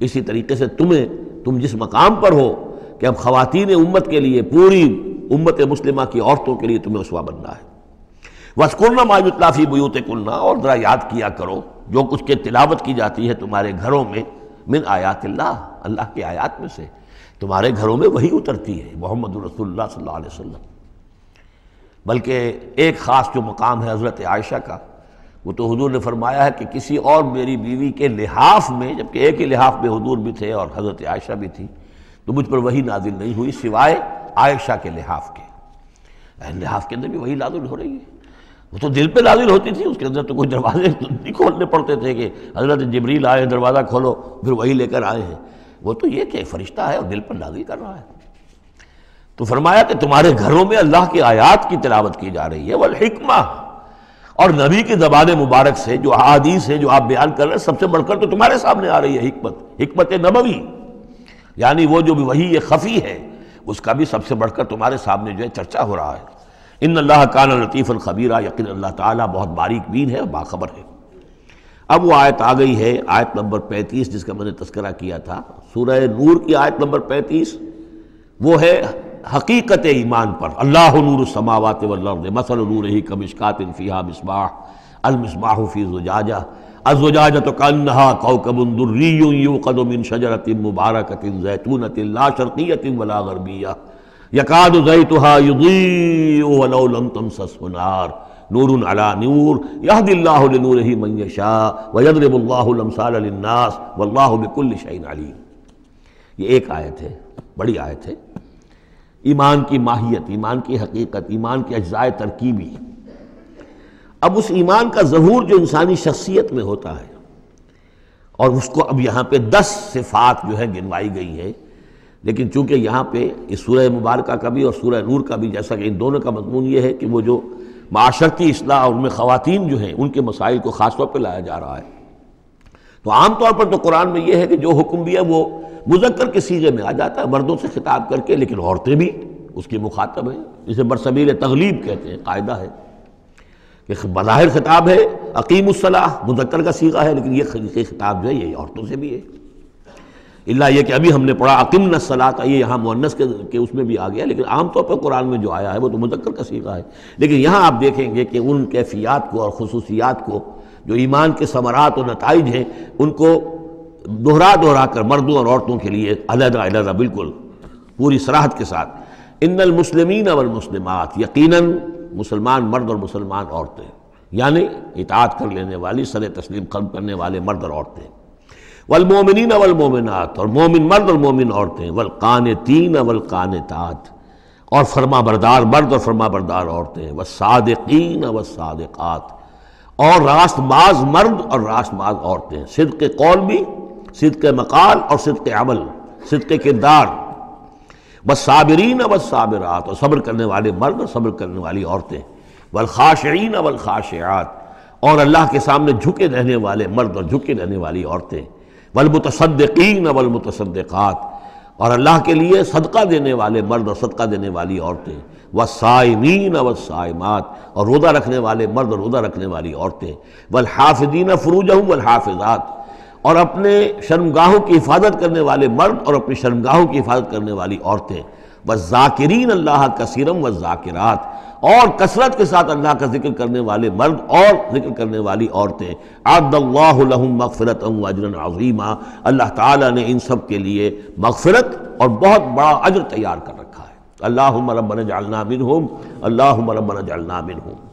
اسی طریقے سے تمہیں، تم جس مقام پر ہو کہ اب خواتین امت کے لیے، پوری امت مسلمہ کی عورتوں کے لیے تمہیں اسوا بننا ہے۔ وسکرنا مایوت لافی بیوت کلنا اور ذرا یاد کیا کرو، جو کچھ کے تلاوت کی جاتی ہے تمہارے گھروں میں، من آیات اللہ اللہ کی آیات میں سے۔ تمہارے گھروں میں وہی اترتی ہے، محمد الرسول اللہ صلی اللہ علیہ وسلم۔ بلکہ ایک خاص جو مقام ہے حضرت عائشہ کا، وہ تو حضور نے فرمایا ہے کہ کسی اور میری بیوی کے لحاف میں، جبکہ ایک ہی لحاف میں حضور بھی تھے اور حضرت عائشہ بھی تھی تو مجھ پر وہی نازل نہیں ہوئی سوائے عائشہ کے لحاف کے۔ لحاف کے اندر بھی وہی نازل ہو رہی ہے۔ وہ تو دل پہ نازل ہوتی تھی، اس کے اندر تو کوئی دروازے نہیں کھولنے پڑتے تھے کہ حضرت جبریل آئے، دروازہ کھولو، پھر وہی لے کر آئے ہیں۔ وہ تو یہ کہ فرشتہ ہے اور دل پر نازل کر رہا ہے۔ تو فرمایا کہ تمہارے گھروں میں اللہ کی آیات کی تلاوت کی جا رہی ہے، والحکمہ۔ اور نبی کی زبان مبارک سے جو حادیث ہے جو آپ بیان کر رہے ہیں، سب سے بڑھ کر تو تمہارے سامنے آ رہی ہے حکمت حکمت نبوی۔ یعنی وہ جو بھی وہی خفی ہے، اس کا بھی سب سے بڑھ کر تمہارے سامنے جو ہے چرچا ہو رہا ہے۔ ان اللہ کان لطیف الخبیرہ یقین اللہ تعالیٰ بہت باریک بین ہے، باخبر ہے۔ اب وہ آیت آ گئی ہے، آیت نمبر پینتیس، جس کا میں نے تذکرہ کیا تھا۔ سورہ نور کی آیت نمبر پینتیس، وہ ہے حقیقت ایمان پر۔ اللہ نور السماوات والارض، مثل نورہ کمشکات فیہا مصباح المصباح فی زجاجہ۔ الزجاجہ کانہا کوکب دری یوقد من شجرت مبارکت زیتونت لا شرقیت ولا غربیہ یکاد زیتها یضیع ولو لم تمسس نار. نور علی نور. یهد اللہ لنورہ من یشاء ویضرب اللہ الامثال للناس. واللہ بکل شیء علیم یہ ایک آیت ہے، بڑی آیت ہے. ایمان کی ماہیت، ایمان کی حقیقت، ایمان کی اجزائے ترکیبی اب اس ایمان کا ظہور جو انسانی شخصیت میں ہوتا ہے اور اس کو اب یہاں پہ دس صفات جو ہے گنوائی گئی ہے لیکن چونکہ یہاں پہ اس سورہ مبارکہ کا بھی اور سورہ نور کا بھی جیسا کہ ان دونوں کا مضمون یہ ہے کہ وہ جو معاشرتی اصلاح اور ان میں خواتین جو ہیں، ان کے مسائل کو خاص طور پہ لایا جا رہا ہے۔ تو عام طور پر تو قرآن میں یہ ہے کہ جو حکم بھی ہے وہ مذکر کے سیغے میں آ جاتا ہے، مردوں سے خطاب کر کے، لیکن عورتیں بھی اس کی مخاطب ہیں، اسے برصبیر تغلیب کہتے ہیں، قاعدہ ہے۔ کہ بظاہر خطاب ہے عقیم الصلاح، مذکر کا سیغہ ہے، لیکن یہ خطاب جو ہے، یہ عورتوں سے بھی ہے۔ اللہ یہ کہ ابھی ہم نے پڑھا عقیم نصلاح کا یہ یہاں مونس کے اس میں بھی آ گیا، لیکن عام طور پر قرآن میں جو آیا ہے، وہ تو مذکر کا سیغہ ہے۔ لیکن یہاں آپ دیکھیں گے کہ ان کیفیات کو اور خصوصیات کو، جو ایمان کے ثمرات و نتائج ہیں، ان کو دہرا دہرا کر مردوں اور عورتوں کے لیے علیحدہ علیحدہ، بالکل پوری سراحت کے ساتھ۔ ان المسلمین والمسلمات، یقیناً مسلمان مرد اور مسلمان عورتیں یعنی اطاعت کر لینے والی، سر تسلیم قلب کرنے والے مرد اور عورتیں۔ والمومنین والمومنات اور مومن مرد اور مومن عورتیں، والقانتین والقانتات۔ اور فرما بردار مرد اور فرما بردار عورتیں، والصادقین والصادقات۔ اور راست باز مرد اور راست باز عورتیں۔ صدق قول بھی، صدق مقال اور صدق عمل، صدق کردار۔ بس صابرین بس صابرات اور صبر کرنے والے مرد اور صبر کرنے والی عورتیں، والخاشعین والخاشعات، اور اللہ کے سامنے جھکے رہنے والے مرد اور جھکے رہنے والی عورتیں، والمتصدقین والمتصدقات، اور اللہ کے لیے صدقہ دینے والے مرد اور صدقہ دینے والی عورتیں، والصائمین والصائمات، اور روزہ رکھنے والے مرد اور روزہ رکھنے والی عورتیں، والحافظین فروجہم والحافظات اور اپنے شرمگاہوں کی حفاظت کرنے والے مرد اور اپنی شرمگاہوں کی حفاظت کرنے والی عورتیں۔ بس ذاکرین اللہ کثیرم و ذاکرات اور کثرت کے ساتھ اللہ کا ذکر کرنے والے مرد اور ذکر کرنے والی عورتیں۔ عد اللہ لہم مغفرت اجر عظیمہ اللہ تعالیٰ نے ان سب کے لیے مغفرت اور بہت بڑا اجر تیار کر رکھا ہے۔ اللہ ربنا جعلنا منہم۔ اللہ ربنا جعلنا منہم۔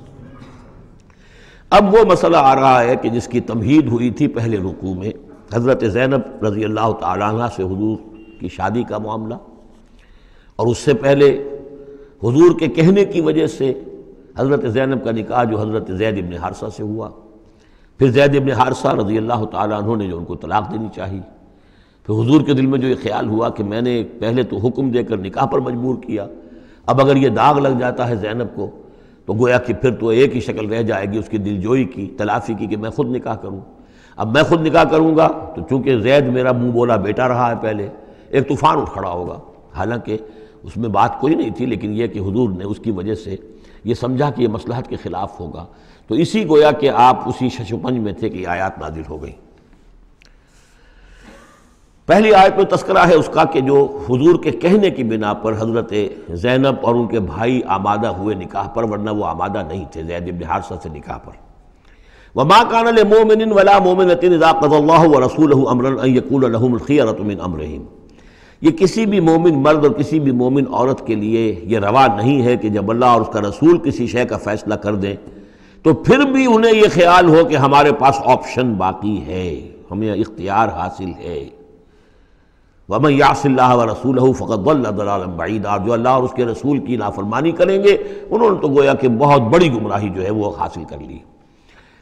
اب وہ مسئلہ آ رہا ہے کہ جس کی تمہید ہوئی تھی پہلے رکوع میں، حضرت زینب رضی اللہ تعالیٰ عنہ سے حضور کی شادی کا معاملہ۔ اور اس سے پہلے حضور کے کہنے کی وجہ سے حضرت زینب کا نکاح جو حضرت زید ابن حارثہ سے ہوا۔ پھر زید ابن حارثہ رضی اللہ تعالیٰ عنہ نے جو ان کو طلاق دینی چاہی۔ پھر حضور کے دل میں جو یہ خیال ہوا کہ میں نے پہلے تو حکم دے کر نکاح پر مجبور کیا، اب اگر یہ داغ لگ جاتا ہے زینب کو تو گویا کہ پھر تو ایک ہی شکل رہ جائے گی اس کی دل جوئی کی، تلافی کی کہ میں خود نکاح کروں۔ اب میں خود نکاح کروں گا تو چونکہ زید میرا منہ بولا بیٹا رہا ہے پہلے، ایک طوفان اٹھ کھڑا ہوگا۔ حالانکہ اس میں بات کوئی نہیں تھی، لیکن یہ کہ حضور نے اس کی وجہ سے یہ سمجھا کہ یہ مسلحت کے خلاف ہوگا۔ تو اسی گویا کہ آپ اسی ششپنج میں تھے کہ یہ آیات نازل ہو گئی پہلی آیت میں تذکرہ ہے اس کا کہ جو حضور کے کہنے کی بنا پر حضرت زینب اور ان کے بھائی آمادہ ہوئے نکاح پر، ورنہ وہ آمادہ نہیں تھے زید ابن حارثہ سے نکاح پر۔ وما كان لمؤمن ولا مؤمنة اذا قضى الله ورسوله امرا ان يكون لهم الخيرة من امرهم یہ کسی بھی مومن مرد اور کسی بھی مومن عورت کے لیے یہ روا نہیں ہے کہ جب اللہ اور اس کا رسول کسی شے کا فیصلہ کر دیں، تو پھر بھی انہیں یہ خیال ہو کہ ہمارے پاس آپشن باقی ہے، ہمیں اختیار حاصل ہے۔ وَمَنْ يَعْصِ اللَّهَ وَرَسُولَهُ فَقَدْ ضَلَّ ضَلَالًا بَعِيدًا جو اللہ اور اس کے رسول کی نافرمانی کریں گے، انہوں نے تو گویا کہ بہت بڑی گمراہی جو ہے وہ حاصل کر لی۔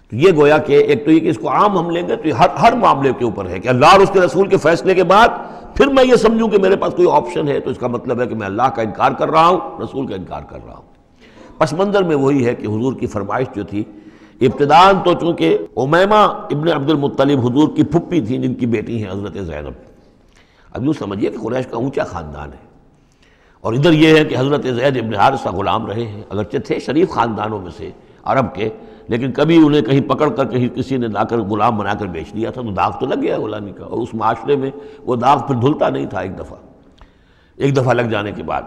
تو یہ گویا کہ ایک تو یہ کہ اس کو عام ہم لیں گے تو یہ ہر ہر معاملے کے اوپر ہے کہ اللہ اور اس کے رسول کے فیصلے کے بعد پھر میں یہ سمجھوں کہ میرے پاس کوئی آپشن ہے تو اس کا مطلب ہے کہ میں اللہ کا انکار کر رہا ہوں، رسول کا انکار کر رہا ہوں۔ پس منظر میں وہی ہے کہ حضور کی فرمائش جو تھی ابتدان تو چونکہ امیمہ ابن عبد المطلب حضور کی پھپھی تھیں، جن کی بیٹی ہیں حضرت زینب۔ اب یوں سمجھیے کہ قریش کا اونچا خاندان ہے۔ اور ادھر یہ ہے کہ حضرت زید ابن حارثہ غلام رہے ہیں، اگرچہ تھے شریف خاندانوں میں سے عرب کے، لیکن کبھی انہیں کہیں پکڑ کر کہیں کسی نے لا کر غلام بنا کر بیچ دیا تھا، تو داغ تو لگ گیا غلامی کا۔ اور اس معاشرے میں وہ داغ پھر دھلتا نہیں تھا ایک دفعہ۔ ایک دفعہ لگ جانے کے بعد۔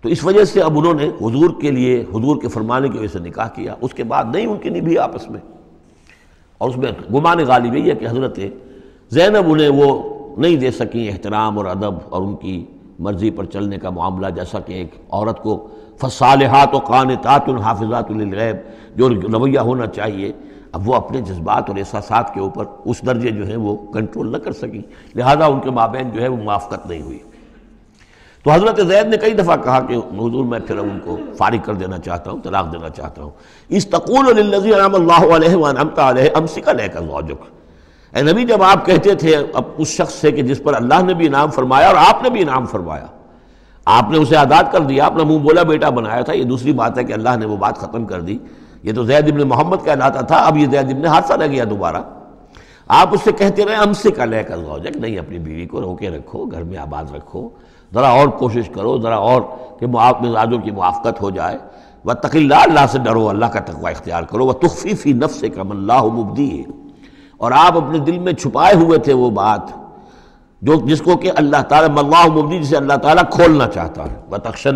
تو اس وجہ سے اب انہوں نے حضور کے لیے، حضور کے فرمانے کی وجہ سے نکاح کیا۔ اس کے بعد نہیں، ان کی نہیں بھی آپس میں۔ اور اس میں گمان غالب یہ ہے کہ حضرت زینب انہیں وہ نہیں دے سکیں احترام اور ادب اور ان کی مرضی پر چلنے کا معاملہ، جیسا کہ ایک عورت کو فصالحات و قانتات الحافظات للغیب، جو رویہ ہونا چاہیے، اب وہ اپنے جذبات اور احساسات کے اوپر اس درجے جو ہیں وہ کنٹرول نہ کر سکیں۔ لہذا ان کے مابین جو ہے وہ موافقت نہیں ہوئی۔ تو حضرت زید نے کئی دفعہ کہا کہ حضور میں پھر ان کو فارغ کر دینا چاہتا ہوں، طلاق دینا چاہتا ہوں۔ اس تقول للذی انعم اللہ علیہ وانعمت علیہ امسک علیہ کا زوجک اے نبی، جب آپ کہتے تھے اب اس شخص سے کہ جس پر اللہ نے بھی انعام فرمایا اور آپ نے بھی انعام فرمایا، آپ نے اسے آزاد کر دیا اپنا منہ بولا، بیٹا بنایا تھا، یہ دوسری بات ہے کہ اللہ نے وہ بات ختم کر دی۔ یہ تو زید ابن محمد کہلاتا تھا، اب یہ زید ابن حادثہ رہ گیا دوبارہ۔ آپ اس سے کہتے رہے، ہم سے کا لے کر زوجک نہیں، اپنی بیوی کو روکے رکھو، گھر میں آباد رکھو۔ ذرا اور کوشش کرو، ذرا اور کہ مزاجوں کی موافقت ہو جائے۔ وہ تقل اللہ سے ڈرو، اللہ کا تقوی اختیار کرو۔ وہ تخفیفی نفس کا اللہ مبدی ہے اور آپ اپنے دل میں چھپائے ہوئے تھے وہ بات جو جس کو کہ اللہ تعالیٰ اللہ مبدی جسے اللہ تعالیٰ کھولنا چاہتا ہے۔ بتخش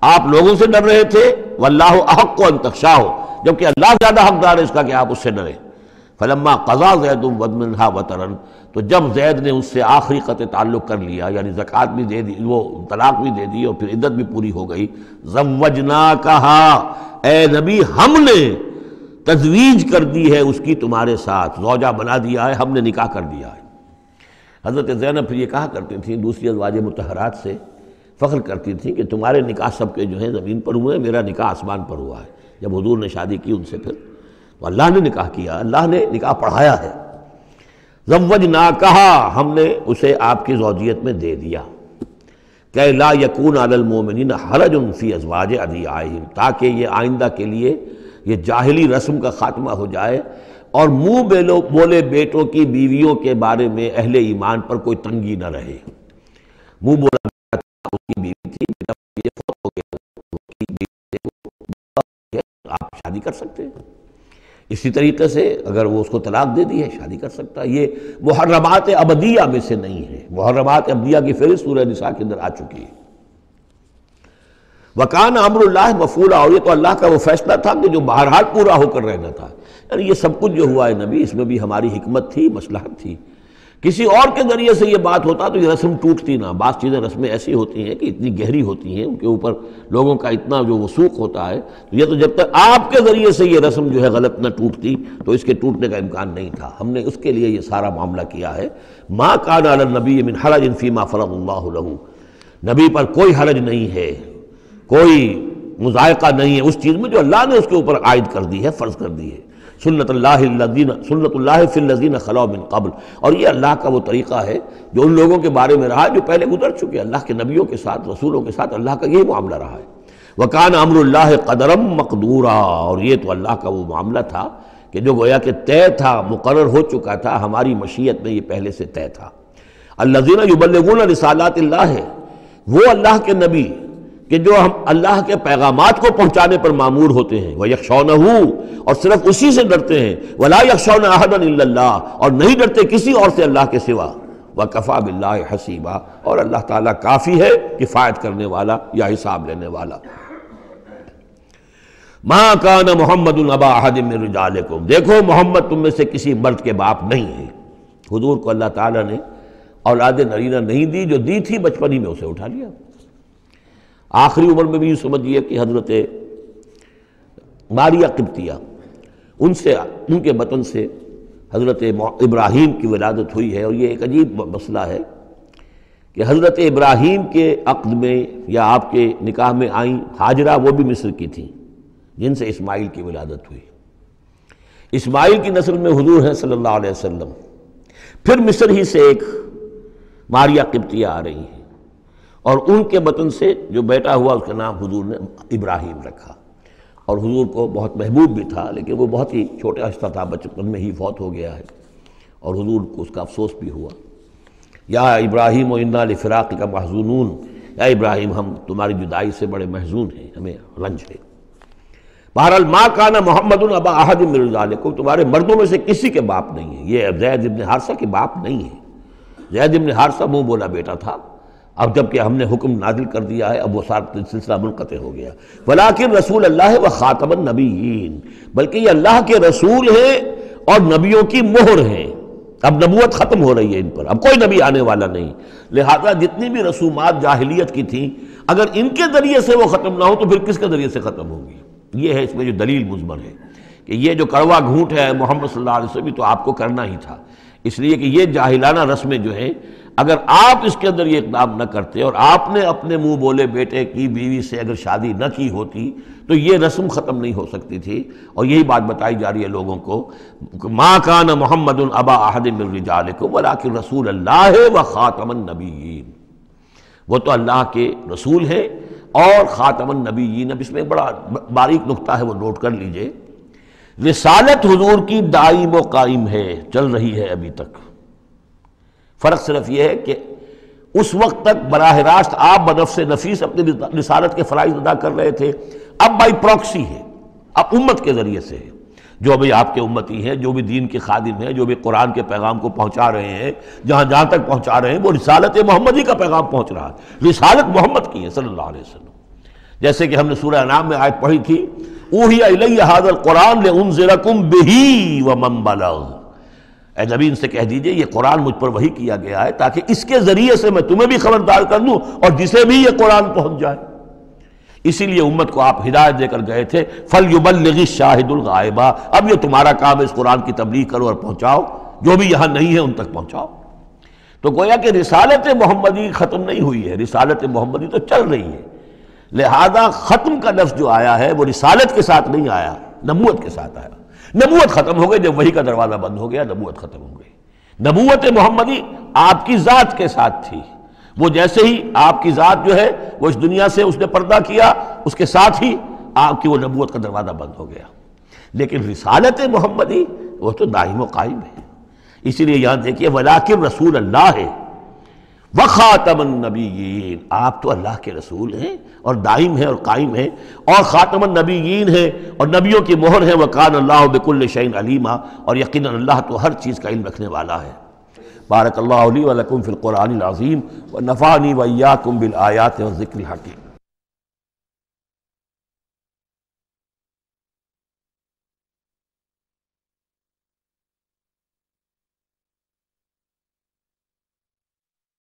آپ لوگوں سے ڈر رہے تھے۔ واللہ احق کو انتخشا ہو جبکہ اللہ زیادہ حقدار ہے اس کا کہ آپ اس سے ڈریں۔ فلما قضا زید ودمنہا وطرن تو جب زید نے اس سے آخری قطع تعلق کر لیا یعنی زکوٰۃ بھی دے دی، وہ طلاق بھی دے دی اور پھر عدت بھی پوری ہو گئی۔ زوجنا کہا اے نبی، ہم نے تجویز کر دی ہے اس کی تمہارے ساتھ۔ زوجہ بنا دیا ہے، ہم نے نکاح کر دیا ہے۔ حضرت زینب پھر یہ کہا کرتی تھیں دوسری ازواج متحرات سے فخر کرتی تھیں کہ تمہارے نکاح سب کے جو ہیں زمین پر ہوئے ہیں میرا نکاح آسمان پر ہوا ہے۔ جب حضور نے شادی کی ان سے پھر، تو اللہ نے نکاح کیا، اللہ نے نکاح پڑھایا ہے۔ زوج نہ کہا، ہم نے اسے آپ کی زوجیت میں دے دیا۔ کہ لا یقون علی المومنین حرج فی ازواج ادی آئہم تاکہ یہ آئندہ کے لیے یہ جاہلی رسم کا خاتمہ ہو جائے اور منہ بولے بیٹوں کی بیویوں کے بارے میں اہل ایمان پر کوئی تنگی نہ رہے۔ منہ بولا تھا، اس کی بیوی تھی یہ فوت ہو گیا۔ آپ شادی کر سکتے ہیں۔ اسی طریقے سے اگر وہ اس کو طلاق دے دی ہے، شادی کر سکتا ہے۔ یہ محرمات ابدیہ میں سے نہیں ہے۔ محرمات ابدیہ کی فہرست سورہ نساء کے اندر آ چکی ہے۔ وکان امر اللہ مفولہ اور یہ تو اللہ کا وہ فیصلہ تھا کہ جو بہرحال پورا ہو کر رہنا تھا۔ یعنی یہ سب کچھ جو ہوا ہے نبی، اس میں بھی ہماری حکمت تھی، مصلحت تھی۔ کسی اور کے ذریعے سے یہ بات ہوتا تو یہ رسم ٹوٹتی نہ بعض چیزیں رسمیں ایسی ہوتی ہیں کہ اتنی گہری ہوتی ہیں، ان کے اوپر لوگوں کا اتنا جو وسوخ ہوتا ہے یہ تو جب تک آپ کے ذریعے سے یہ رسم جو ہے غلط نہ ٹوٹتی، تو اس کے ٹوٹنے کا امکان نہیں تھا۔ ہم نے اس کے لیے یہ سارا معاملہ کیا ہے۔ ما کان علی النبی من حرج فیما فرض اللہ له۔ نبی پر کوئی حرج نہیں ہے۔ کوئی مذائقہ نہیں ہے اس چیز میں جو اللہ نے اس کے اوپر عائد کر دی ہے، فرض کر دی ہے۔ سنت اللہ الذین سنت اللہ فی الذین خلو من قبل۔ اور یہ اللہ کا وہ طریقہ ہے جو ان لوگوں کے بارے میں رہا جو پہلے گزر چکے اللہ کے نبیوں کے ساتھ، رسولوں کے ساتھ اللہ کا یہی معاملہ رہا ہے۔ وکان امر اللہ قدرم مقدورہ اور یہ تو اللہ کا وہ معاملہ تھا کہ جو گویا کہ طے تھا، مقرر ہو چکا تھا، ہماری مشیت میں یہ پہلے سے طے تھا۔ الذین یبلغون رسالات اللہ ہے وہ اللہ کے نبی کہ جو ہم اللہ کے پیغامات کو پہنچانے پر معمور ہوتے ہیں، وہ یکشون اور صرف اسی سے ڈرتے ہیں، ولا یکشون احدن الا اللہ، اور نہیں ڈرتے کسی اور سے اللہ کے سوا۔ وہ کفا بلّہ حسیبہ اور اللہ تعالیٰ کافی ہے کفایت کرنے والا یا حساب لینے والا۔ ماں کان محمد البا احد من رجالکم۔ دیکھو، محمد تم میں سے کسی مرد کے باپ نہیں ہے حضور کو اللہ تعالیٰ نے اولاد نرینہ نہیں دی، جو دی تھی بچپن ہی میں اسے اٹھا لیا۔ آخری عمر میں بھی یوں سمجھیے کہ حضرت ماریہ قبطیہ، ان سے، ان کے بطن سے حضرت ابراہیم کی ولادت ہوئی ہے اور یہ ایک عجیب مسئلہ ہے کہ حضرت ابراہیم کے عقد میں یا آپ کے نکاح میں آئیں حاجرہ وہ بھی مصر کی تھیں جن سے اسماعیل کی ولادت ہوئی۔ اسماعیل کی نسل میں حضور ہیں صلی اللہ علیہ وسلم۔ پھر مصر ہی سے ایک ماریہ قبطیہ آ رہی ہیں۔ اور ان کے بطن سے جو بیٹا ہوا اس کا نام حضور نے ابراہیم رکھا۔ اور حضور کو بہت محبوب بھی تھا، لیکن وہ بہت ہی چھوٹا حصہ تھا، بچپن میں ہی فوت ہو گیا ہے۔ اور حضور کو اس کا افسوس بھی ہوا۔ یا ابراہیم و انا الفراق کا محضونون یا ابراہیم، ہم تمہاری جدائی سے بڑے محزون ہیں، ہمیں رنج ہے۔ بہرحال ماں کانا محمد البا احد مرزال کو تمہارے مردوں میں سے کسی کے باپ نہیں ہے۔ یہ زید ابن حارثہ کے باپ نہیں ہے زید ابن حارثہ منہ بولا بیٹا تھا۔ اب جبکہ ہم نے حکم نازل کر دیا ہے، اب وہ سارا سلسلہ منقطع ہو گیا۔ ولاکن رسول اللہ و خاتم النبیین، بلکہ یہ اللہ کے رسول ہیں اور نبیوں کی مہر ہیں۔ اب نبوت ختم ہو رہی ہے ان پر۔ اب کوئی نبی آنے والا نہیں۔ لہذا جتنی بھی رسومات جاہلیت کی تھیں، اگر ان کے ذریعے سے وہ ختم نہ ہو، تو پھر کس کے ذریعے سے ختم ہوگی؟ یہ ہے اس میں جو دلیل مضمر ہے کہ یہ جو کڑوا گھونٹ ہے محمد صلی اللہ علیہ وسلم تو آپ کو کرنا ہی تھا۔ اس لیے کہ یہ جاہلانہ رسمیں جو ہیں اگر آپ اس کے اندر یہ اقدام نہ کرتے اور آپ نے اپنے منہ بولے بیٹے کی بیوی سے اگر شادی نہ کی ہوتی تو یہ رسم ختم نہیں ہو سکتی تھی اور یہی بات بتائی جا رہی ہے لوگوں کو ماں کان محمد البا احد کو ولاکن رسول اللہ و خاتم النبیین۔ وہ تو اللہ کے رسول ہیں اور خاتم النبیین۔ اب اس میں ایک بڑا باریک نقطہ ہے، وہ نوٹ کر لیجیے۔ رسالت حضور کی دائم و قائم ہے، چل رہی ہے ابھی تک۔ فرق صرف یہ ہے کہ اس وقت تک براہ راست آپ بنفس نفیس اپنی رسالت کے فرائض ادا کر رہے تھے۔ اب بائی پروکسی ہے، اب امت کے ذریعے سے ہے۔ جو بھی آپ کے امتی ہیں، جو بھی دین کے خادم ہیں، جو بھی قرآن کے پیغام کو پہنچا رہے ہیں، جہاں جہاں تک پہنچا رہے ہیں، وہ رسالت محمدی کا پیغام پہنچ رہا ہے۔ رسالت محمد کی ہے صلی اللہ علیہ وسلم۔ جیسے کہ ہم نے سورہ انعام میں آیت پڑھی تھی، اوہی الیہ حاضر قرآن لانذرکم بہی ومن بلغ. اے نبی ان سے کہہ دیجیے، یہ قرآن مجھ پر وہی کیا گیا ہے تاکہ اس کے ذریعے سے میں تمہیں بھی خبردار کر دوں اور جسے بھی یہ قرآن پہنچ جائے۔ اسی لیے امت کو آپ ہدایت دے کر گئے تھے فل یبلغ شاہد الغائبہ اب یہ تمہارا کام ہے اس قرآن کی تبلیغ کرو اور پہنچاؤ۔ جو بھی یہاں نہیں ہے ان تک پہنچاؤ۔ تو گویا کہ رسالت محمدی ختم نہیں ہوئی ہے، رسالت محمدی تو چل رہی ہے۔ لہذا ختم کا لفظ جو آیا ہے، وہ رسالت کے ساتھ نہیں آیا، نبوت کے ساتھ آیا۔ نبوت ختم ہو گئی، جب وہی کا دروازہ بند ہو گیا، نبوت ختم ہو گئی۔ نبوت محمدی آپ کی ذات کے ساتھ تھی۔ وہ جیسے ہی آپ کی ذات جو ہے، وہ اس دنیا سے اس نے پردہ کیا، اس کے ساتھ ہی آپ کی وہ نبوت کا دروازہ بند ہو گیا۔ لیکن رسالت محمدی وہ تو دائم و قائم ہے۔ اسی لیے یہاں دیکھیے ولاکر رسول اللہ ہے وخاتم النبیین۔ آپ تو اللہ کے رسول ہیں اور دائم ہیں اور قائم ہیں اور خاتم النبیین ہیں اور نبیوں کی مہر ہے وقان اللہ بک الشعین علیمہ اور یقینا اللہ تو ہر چیز کا علم رکھنے والا ہے۔ بارک اللہ علی ولکم فی القرآن العظیم۔ و نفانی ویاکم بالآیات و ذکر الحکیم۔